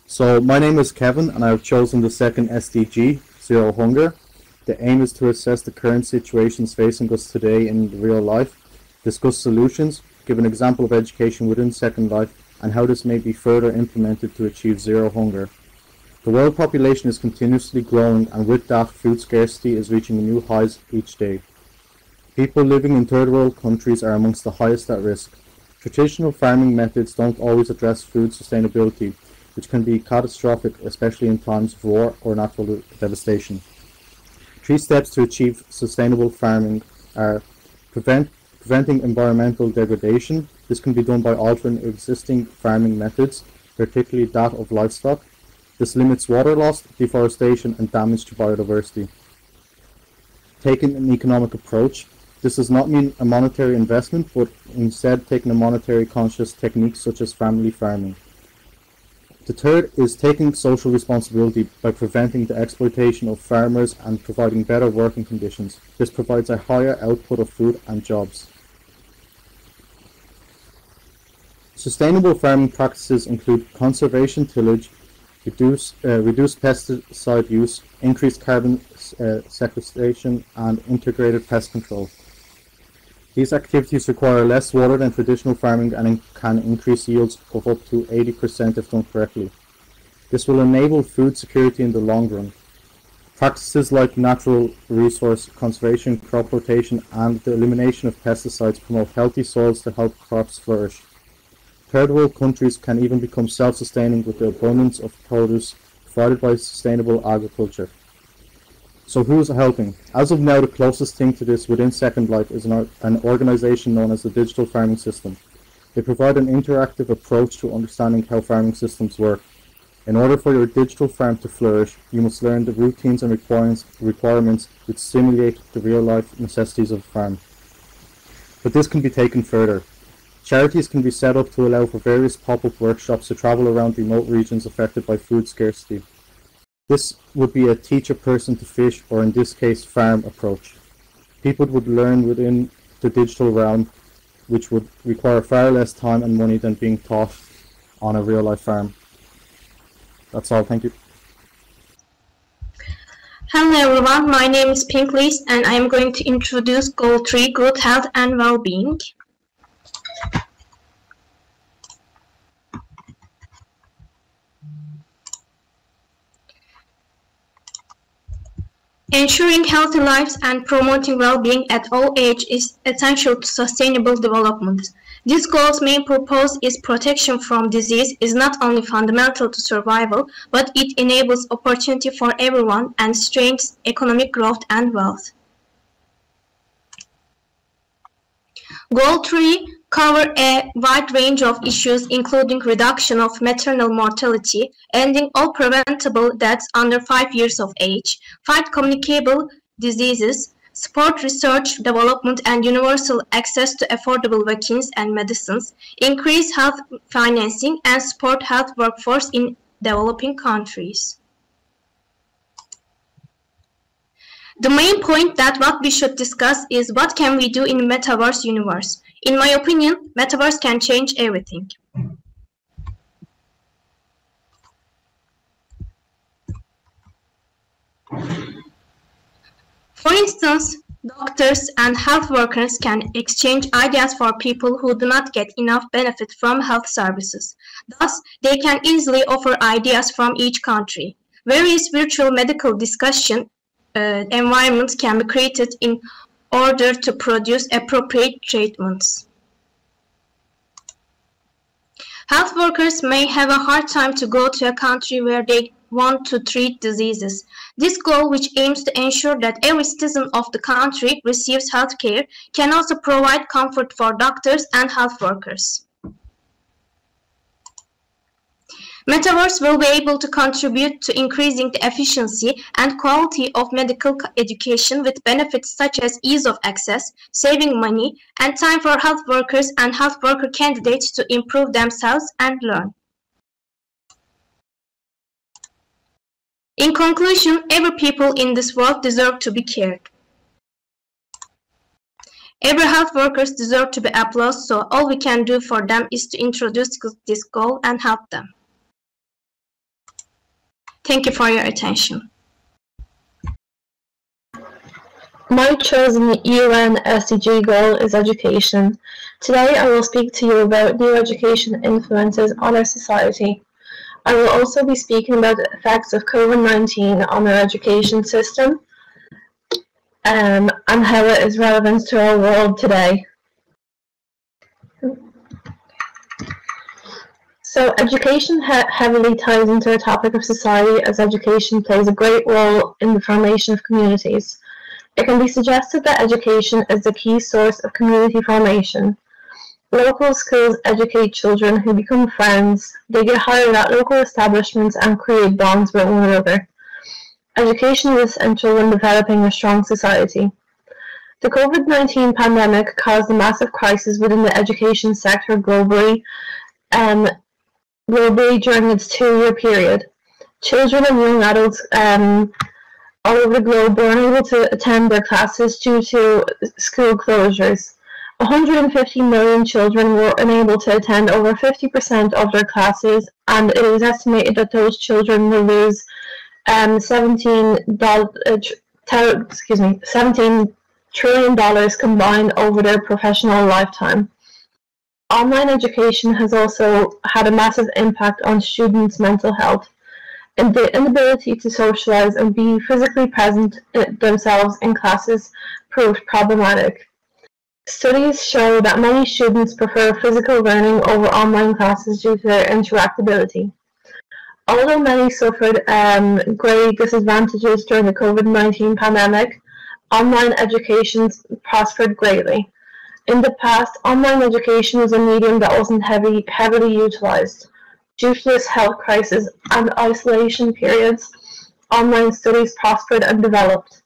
So, my name is Kevin, and I've chosen the second SDG, Zero Hunger. The aim is to assess the current situations facing us today in real life, discuss solutions, give an example of education within Second Life, and how this may be further implemented to achieve zero hunger. The world population is continuously growing, and with that, food scarcity is reaching new highs each day. People living in third world countries are amongst the highest at risk. Traditional farming methods don't always address food sustainability, which can be catastrophic, especially in times of war or natural devastation. Three steps to achieve sustainable farming are prevent, preventing environmental degradation. This can be done by altering existing farming methods, particularly that of livestock. This limits water loss, deforestation, and damage to biodiversity. Taking an economic approach. This does not mean a monetary investment, but instead taking a monetary conscious technique such as family farming. The third is taking social responsibility by preventing the exploitation of farmers and providing better working conditions. This provides a higher output of food and jobs. Sustainable farming practices include conservation tillage, reduce, uh, reduced pesticide use, increased carbon uh, sequestration, and integrated pest control. These activities require less water than traditional farming and can increase yields of up to 80% if done correctly. This will enable food security in the long run. Practices like natural resource conservation, crop rotation, and the elimination of pesticides promote healthy soils to help crops flourish. Third world countries can even become self-sustaining with the abundance of produce provided by sustainable agriculture. So who's helping? As of now, the closest thing to this within Second Life is an, an organization known as the Digital Farming System. They provide an interactive approach to understanding how farming systems work. In order for your digital farm to flourish, you must learn the routines and requirements which simulate the real-life necessities of a farm. But this can be taken further. Charities can be set up to allow for various pop-up workshops to travel around remote regions affected by food scarcity. This would be a teach a person to fish, or in this case, farm approach. People would learn within the digital realm, which would require far less time and money than being taught on a real life farm. That's all, thank you. Hello everyone, my name is Pink Liz and I am going to introduce Goal 3, Good Health and Well-Being. Ensuring healthy lives and promoting well-being at all ages is essential to sustainable development. This goal's main purpose is protection from disease is not only fundamental to survival, but it enables opportunity for everyone and strengthens economic growth and wealth. Goal 3 cover a wide range of issues including reduction of maternal mortality, ending all preventable deaths under 5 years of age, fight communicable diseases, support research, development and universal access to affordable vaccines and medicines, increase health financing and support health workforce in developing countries. The main point that what we should discuss is what can we do in metaverse universe. In my opinion, metaverse can change everything. For instance, doctors and health workers can exchange ideas for people who do not get enough benefit from health services. Thus, they can easily offer ideas from each country. Various virtual medical discussion uh, environment can be created in order to produce appropriate treatments. Health workers may have a hard time to go to a country where they want to treat diseases. This goal, which aims to ensure that every citizen of the country receives health care, can also provide comfort for doctors and health workers. Metaverse will be able to contribute to increasing the efficiency and quality of medical education with benefits such as ease of access, saving money, and time for health workers and health worker candidates to improve themselves and learn. In conclusion, every people in this world deserve to be cared. Every health workers deserve to be applauded, so all we can do for them is to introduce this goal and help them. Thank you for your attention. My chosen UN SDG goal is education. Today I will speak to you about new education influences on our society. I will also be speaking about the effects of COVID-19 on our education system um, and how it is relevant to our world today. So education he heavily ties into the topic of society as education plays a great role in the formation of communities. It can be suggested that education is the key source of community formation. Local schools educate children who become friends, they get hired at local establishments and create bonds with one another. Education is essential when developing a strong society. The COVID-19 pandemic caused a massive crisis within the education sector globally um, globally during its two-year period. Children and young adults um, all over the globe were unable to attend their classes due to school closures. 150 million children were unable to attend over 50% of their classes, and it is estimated that those children will lose um, 17 uh, excuse me 17 trillion dollars combined over their professional lifetime. Online education has also had a massive impact on students' mental health, and the inability to socialize and be physically present themselves in classes proved problematic. Studies show that many students prefer physical learning over online classes due to their interactability. Although many suffered um, great disadvantages during the COVID-19 pandemic, online education prospered greatly. In the past, online education was a medium that wasn't heavy, heavily utilized. Due to this health crisis and isolation periods, online studies prospered and developed.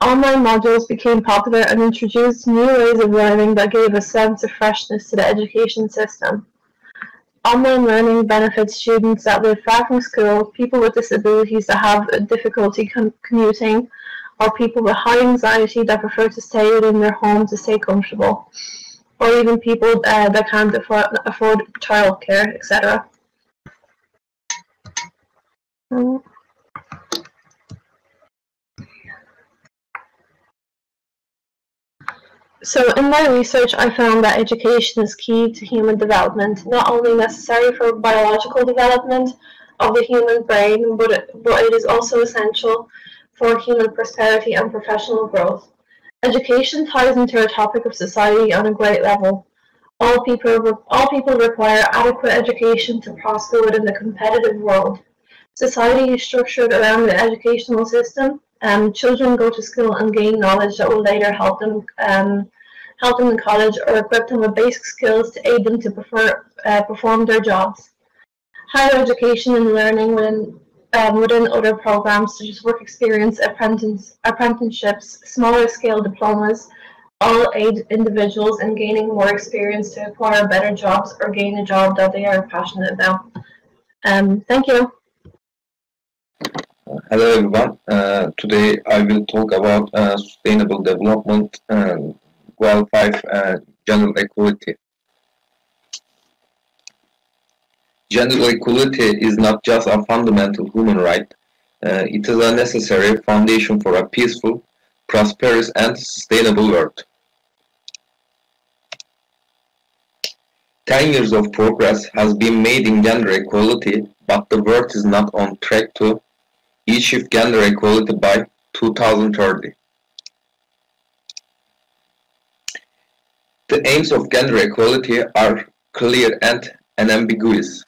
Online modules became popular and introduced new ways of learning that gave a sense of freshness to the education system. Online learning benefits students that live far from school, people with disabilities that have difficulty commuting, or people with high anxiety that prefer to stay within their home to stay comfortable, or even people uh, that can't afford, afford childcare, etc. So in my research, I found that education is key to human development, not only necessary for biological development of the human brain, but it, but it is also essential for human prosperity and professional growth. Education ties into a topic of society on a great level. All people, all people require adequate education to prosper within the competitive world. Society is structured around the educational system. Um, children go to school and gain knowledge that will later help them um, help them in college or equip them with basic skills to aid them to prefer, uh, perform their jobs. Higher education and learning within um, within other programs such as work experience, apprentice, apprenticeships, smaller scale diplomas, all aid individuals in gaining more experience to acquire better jobs or gain a job that they are passionate about. Um, thank you. Hello everyone. Uh, today I will talk about uh, sustainable development and Goal 5 uh, gender equality. Gender equality is not just a fundamental human right, uh, it is a necessary foundation for a peaceful, prosperous and sustainable world. Ten years of progress has been made in gender equality, but the world is not on track to achieve gender equality by 2030. The aims of gender equality are clear and unambiguous,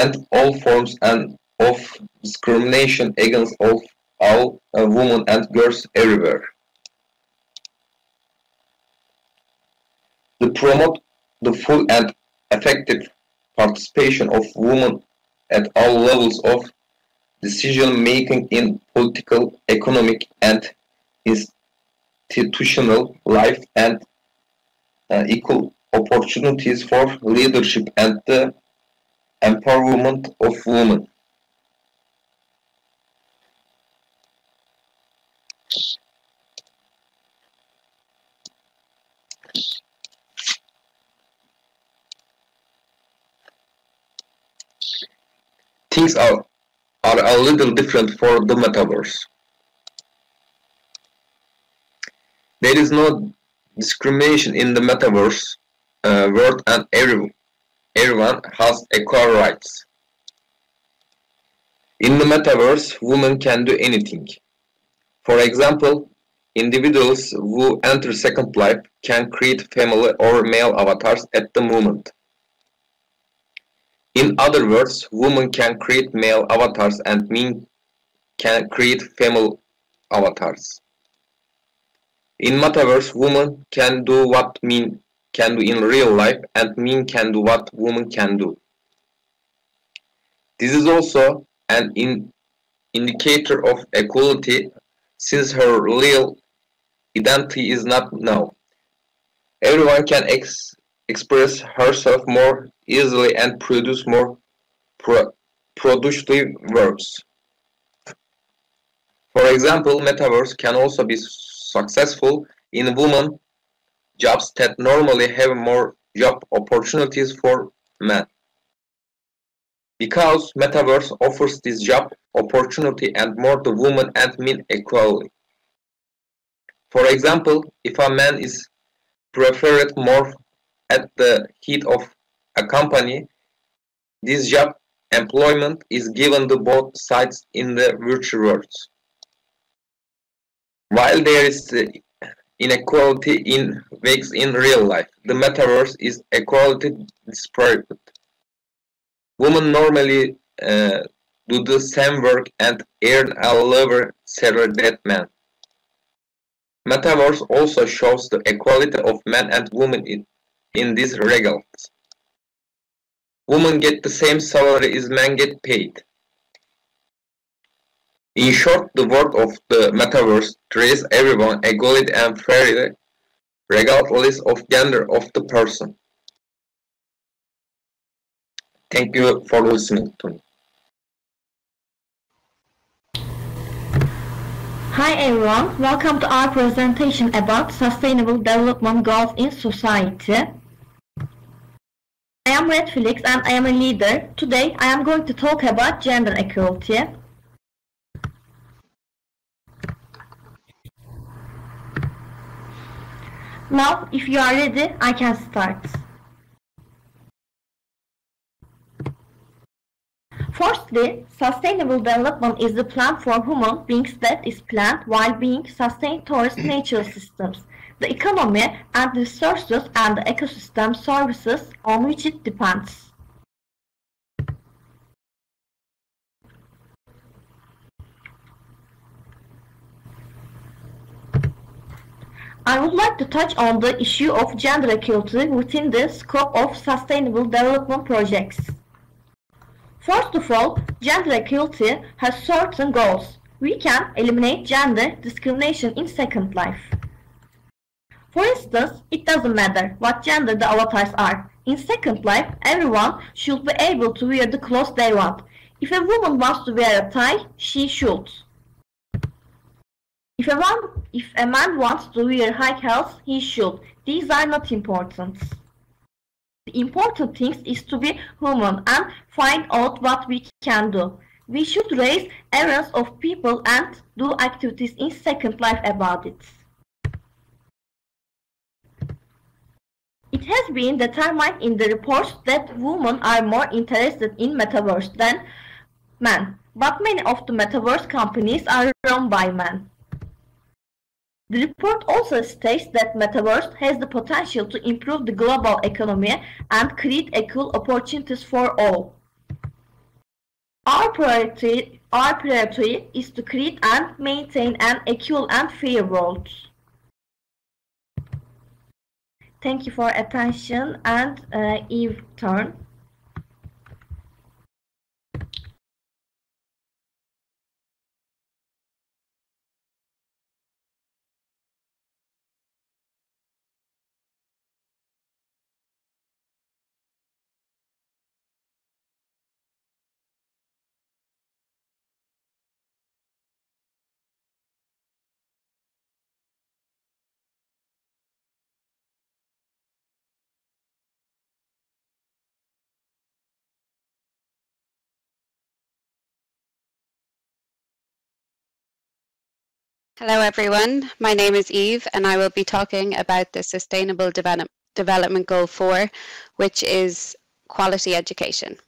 and all forms and of discrimination against all, all uh, women and girls everywhere. To promote the full and effective participation of women at all levels of decision making in political, economic, and institutional life and uh, equal opportunities for leadership and the empowerment of women. Things are, are a little different for the metaverse. There is no discrimination in the metaverse uh, world and every, everyone has equal rights. In the metaverse, women can do anything. For example, individuals who enter Second Life can create family or male avatars at the moment. In other words, women can create male avatars and men can create female avatars. In metaverse, women can do what men can do in real life and men can do what women can do. This is also an in indicator of equality since her real identity is not known. Everyone can ex express herself more easily and produce more pro productive works. For example, metaverse can also be successful in women jobs that normally have more job opportunities for men. Because metaverse offers this job opportunity and more to women and men equally. For example, if a man is preferred more at the heat of a company, this job employment is given to both sides in the virtual world. While there is inequality in wakes in real life, the metaverse is equality disparate. Women normally uh, do the same work and earn a lower salary than men. Metaverse also shows the equality of men and women in, in this regard. Women get the same salary as men get paid. In short, the word of the metaverse treats everyone equally and fairly, regardless of gender of the person. Thank you for listening to me. Hi everyone, welcome to our presentation about Sustainable Development Goals in Society. I am Red Felix and I am a leader. Today I am going to talk about gender equality. Now, if you are ready, I can start. Firstly, sustainable development is the plan for human beings that is planned while being sustained towards natural systems, the economy and the resources and the ecosystem services on which it depends. I would like to touch on the issue of gender equality within the scope of sustainable development projects. First of all, gender equality has certain goals. We can eliminate gender discrimination in Second Life. For instance, it doesn't matter what gender the avatars are. In Second Life, everyone should be able to wear the clothes they want. If a woman wants to wear a tie, she should. If a, man, if a man wants to wear high heels, he should. These are not important. The important thing is to be human and find out what we can do. We should raise awareness of people and do activities in Second Life about it. It has been determined in the reports that women are more interested in metaverse than men, but many of the metaverse companies are run by men. The report also states that metaverse has the potential to improve the global economy and create equal opportunities for all. Our priority, our priority is to create and maintain an equal and fair world. Thank you for attention and uh, Eve turn. Hello everyone, my name is Eve and I will be talking about the Sustainable Develop Development Goal 4, which is quality education.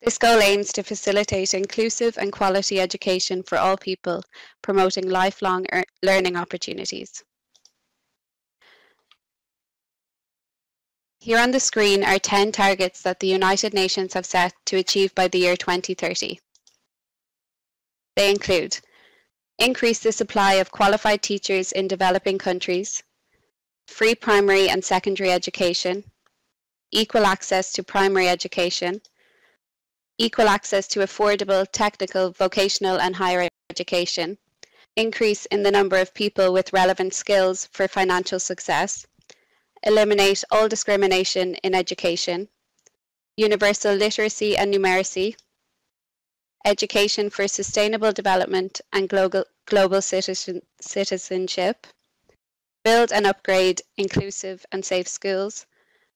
This goal aims to facilitate inclusive and quality education for all people, promoting lifelong er learning opportunities. Here on the screen are 10 targets that the United Nations have set to achieve by the year 2030. They include increase the supply of qualified teachers in developing countries, free primary and secondary education, equal access to primary education, equal access to affordable technical, vocational and higher education, increase in the number of people with relevant skills for financial success, eliminate all discrimination in education, universal literacy and numeracy, education for sustainable development and global, global citizen, citizenship, build and upgrade inclusive and safe schools,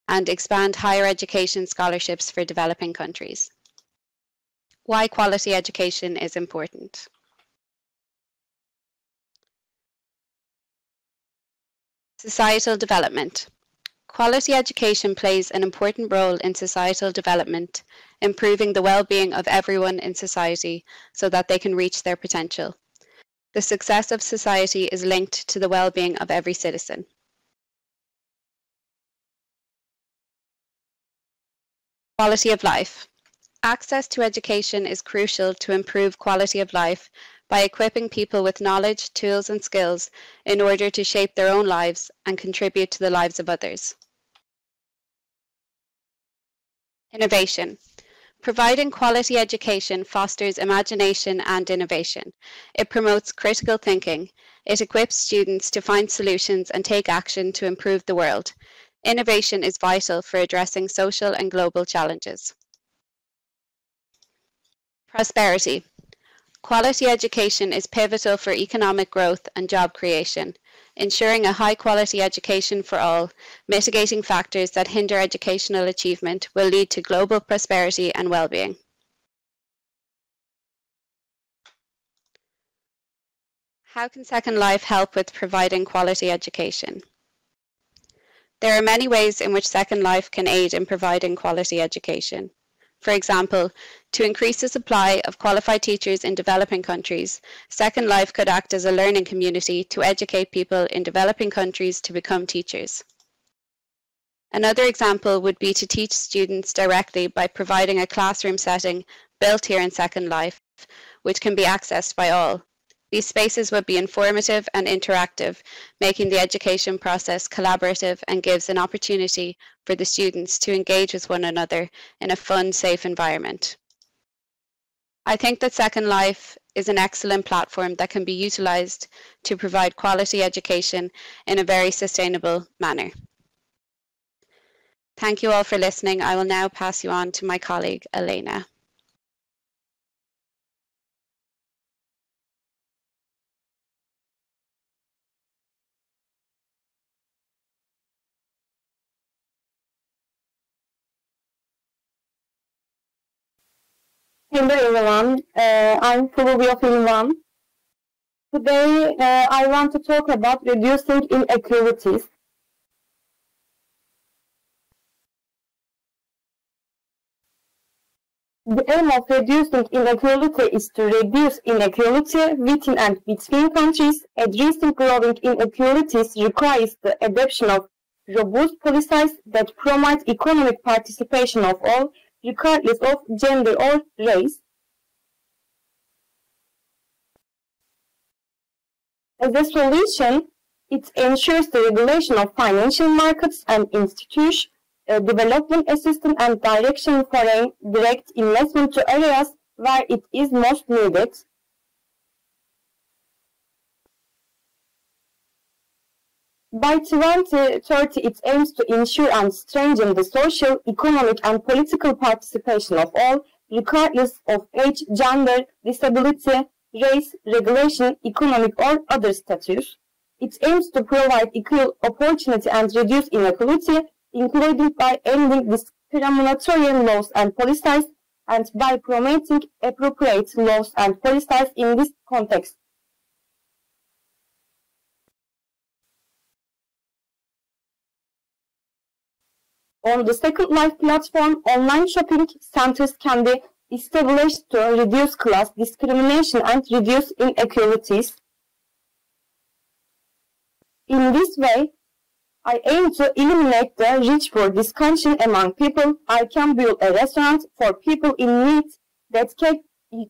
and expand higher education scholarships for developing countries. Why quality education is important. Societal development. Quality education plays an important role in societal development, improving the well-being of everyone in society so that they can reach their potential. The success of society is linked to the well-being of every citizen. Quality of life. Access to education is crucial to improve quality of life by equipping people with knowledge, tools and skills in order to shape their own lives and contribute to the lives of others. Innovation. Providing quality education fosters imagination and innovation. It promotes critical thinking. It equips students to find solutions and take action to improve the world. Innovation is vital for addressing social and global challenges. Prosperity. Quality education is pivotal for economic growth and job creation, ensuring a high quality education for all, mitigating factors that hinder educational achievement will lead to global prosperity and well-being. How can Second Life help with providing quality education? There are many ways in which Second Life can aid in providing quality education. For example, to increase the supply of qualified teachers in developing countries, Second Life could act as a learning community to educate people in developing countries to become teachers. Another example would be to teach students directly by providing a classroom setting built here in Second Life, which can be accessed by all, these spaces would be informative and interactive, making the education process collaborative and gives an opportunity for the students to engage with one another in a fun, safe environment. I think that Second Life is an excellent platform that can be utilised to provide quality education in a very sustainable manner. Thank you all for listening. I will now pass you on to my colleague, Elena. Hello everyone, uh, I'm Fulvio One. Today uh, I want to talk about reducing inequalities. The aim of reducing inequality is to reduce inequality within and between countries. Addressing growing inequalities requires the adoption of robust policies that promote economic participation of all, regardless of gender or race. As a solution, it ensures the regulation of financial markets and institutions uh, development assistance and direction foreign direct investment to areas where it is most needed. By 2030, it aims to ensure and strengthen the social, economic, and political participation of all, regardless of age, gender, disability, race, regulation, economic, or other status. It aims to provide equal opportunity and reduce inequality, including by ending discriminatory laws and policies and by promoting appropriate laws and policies in this context. On the Second Life platform, online shopping centers can be established to reduce class discrimination and reduce inequalities. In this way, I aim to eliminate the rich poor discussion among people. I can build a restaurant for people in need that can,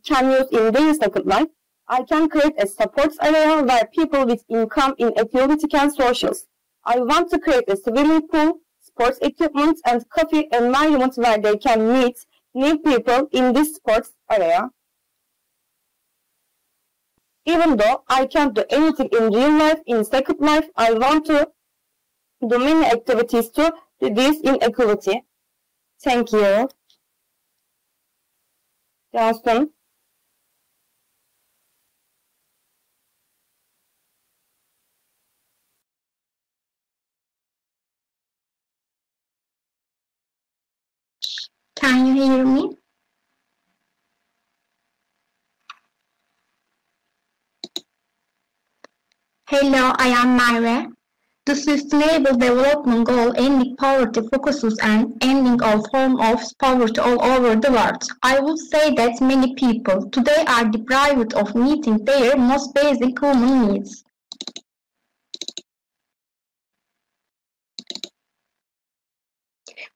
can use in their second life. I can create a support area where people with income inequality can socials. I want to create a swimming pool, sports equipment, and coffee environment where they can meet new people in this sports area. Even though I can't do anything in real life, in second life, I want to do many activities to reduce inequality. Thank you. Johnson. Can you hear me? Hello, I am Myra. The Sustainable Development Goal ending poverty focuses on ending all forms of poverty all over the world. I would say that many people today are deprived of meeting their most basic human needs.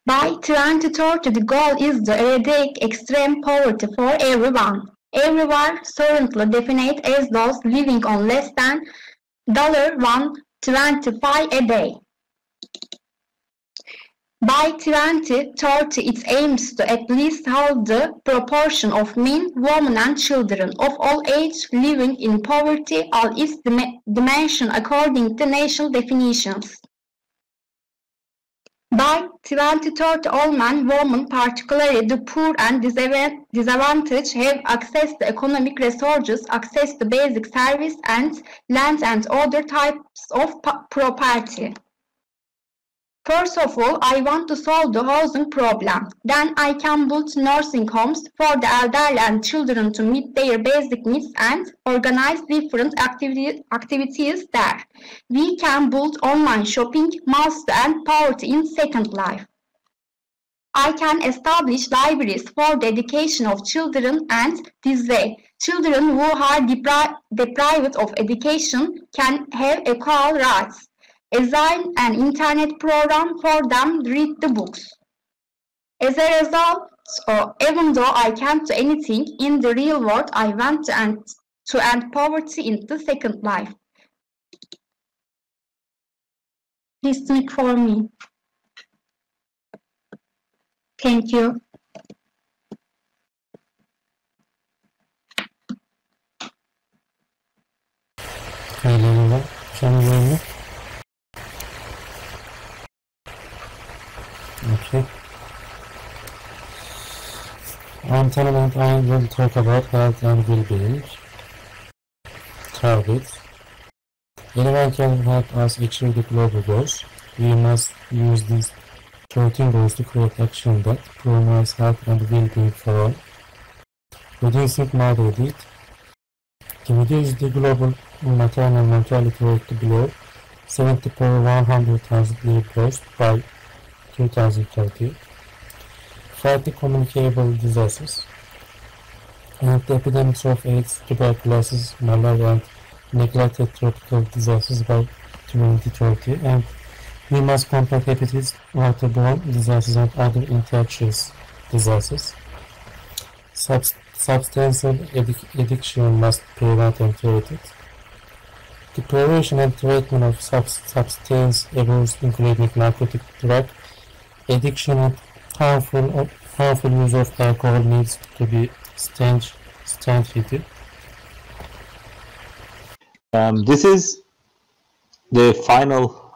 By 2030, the goal is to eradicate extreme poverty for everyone. Everyone currently defined as those living on less than $1.25 a day. By 2030, it aims to at least halve the proportion of men, women, and children of all ages living in poverty, all its dimension according to national definitions. By 2030, all men, women, particularly the poor and disadvantaged, have access to economic resources, access to basic service and land and other types of property. First of all, I want to solve the housing problem. Then I can build nursing homes for the elderly and children to meet their basic needs and organize different activities there. We can build online shopping, malls and poverty in Second Life. I can establish libraries for the education of children and this way, children who are depri deprived of education can have equal rights design an internet program for them read the books. As a result, uh, even though I can't do anything in the real world, I want to end, to end poverty in the second life. Please speak for me. Thank you. Hello, can you hear me? On tournament, I will talk about health and well-being. Targets. Anyone can help us achieve the global goals. We must use these 13 goals to create action that promotes health and well-being for all. Reducing motherhood. To reduce the global maternal mortality rate below 70 per 100,000 newborns by 2030. Fight the communicable diseases. and the epidemics of AIDS, tuberculosis, malaria, and neglected tropical disasters by 2030, and we must combat hepatitis, waterborne diseases, and other infectious diseases. Subs substance addic addiction must be prevented and treated. The prevention and treatment of sub substance abuse, including narcotic drug addiction and harmful, harmful use of alcohol, needs to be strengthened. Um, this is the final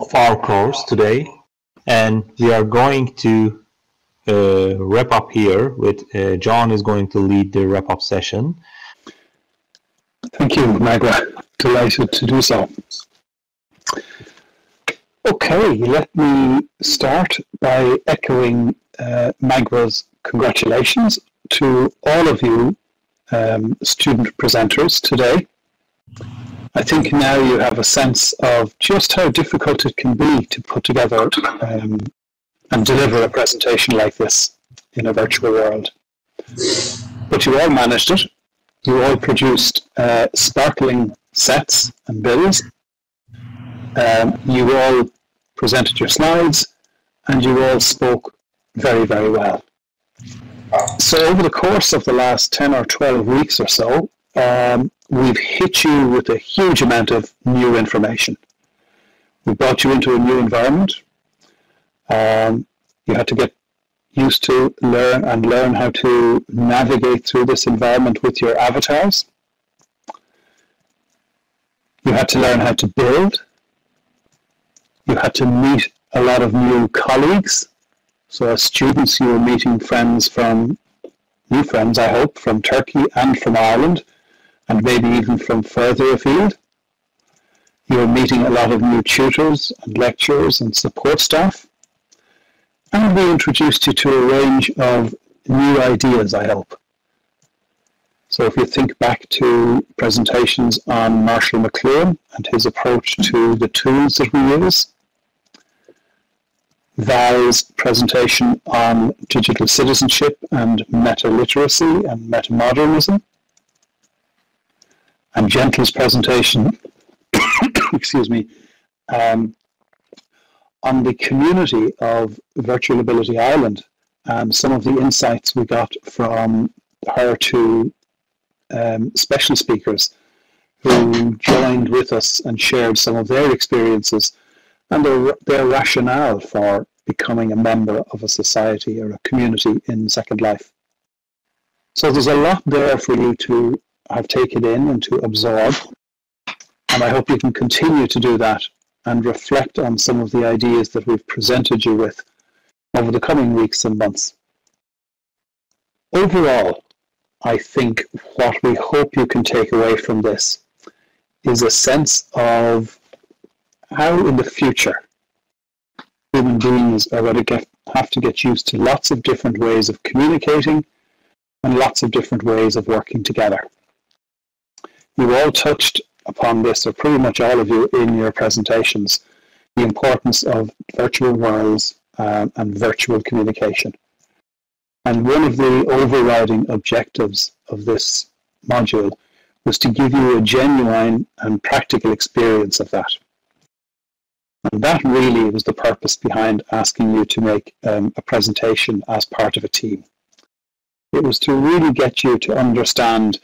of our course today, and we are going to uh, wrap up here with uh, John is going to lead the wrap up session. Thank you, Magra. Delighted to do so. Okay, let me start by echoing uh, congratulations to all of you um, student presenters today. I think now you have a sense of just how difficult it can be to put together um, and deliver a presentation like this in a virtual world. But you all managed it. You all produced uh, sparkling sets and bills. Um, you all presented your slides and you all spoke very, very well. So over the course of the last 10 or 12 weeks or so, um, we've hit you with a huge amount of new information. We brought you into a new environment. Um, you had to get used to learn and learn how to navigate through this environment with your avatars. You had to learn how to build. You had to meet a lot of new colleagues. So as students, you were meeting friends from, new friends, I hope, from Turkey and from Ireland and maybe even from further afield. You're meeting a lot of new tutors and lecturers and support staff. And we introduced you to a range of new ideas, I hope. So if you think back to presentations on Marshall McLuhan and his approach to the tools that we use, Val's presentation on digital citizenship and meta-literacy and meta-modernism, and Gentle's presentation, [COUGHS] excuse me, um, on the community of Virtual Ability Island and some of the insights we got from her two um, special speakers who joined with us and shared some of their experiences and their, their rationale for becoming a member of a society or a community in Second Life. So there's a lot there for you to have taken in and to absorb. And I hope you can continue to do that and reflect on some of the ideas that we've presented you with over the coming weeks and months. Overall, I think what we hope you can take away from this is a sense of how in the future human beings are going to get, have to get used to lots of different ways of communicating and lots of different ways of working together. You all touched upon this, or pretty much all of you in your presentations, the importance of virtual worlds um, and virtual communication. And one of the overriding objectives of this module was to give you a genuine and practical experience of that. And that really was the purpose behind asking you to make um, a presentation as part of a team. It was to really get you to understand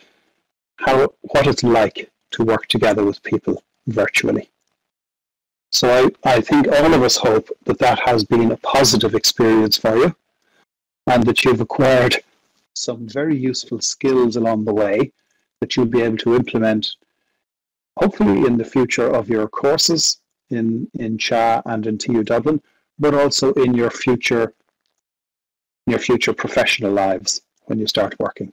how what it's like to work together with people virtually. So I, I think all of us hope that that has been a positive experience for you and that you've acquired some very useful skills along the way that you'll be able to implement hopefully in the future of your courses in, in Çağ and in TU Dublin, but also in your future your future professional lives when you start working.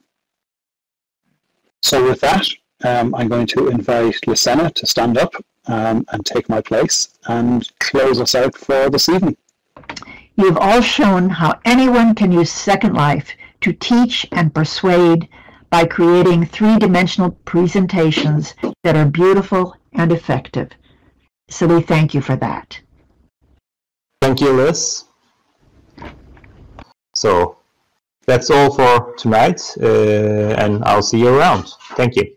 So with that, um, I'm going to invite Lucena to stand up um, and take my place and close us out for this evening. You've all shown how anyone can use Second Life to teach and persuade by creating three-dimensional presentations that are beautiful and effective. So we thank you for that. Thank you, Liz. So that's all for tonight, uh, and I'll see you around. Thank you.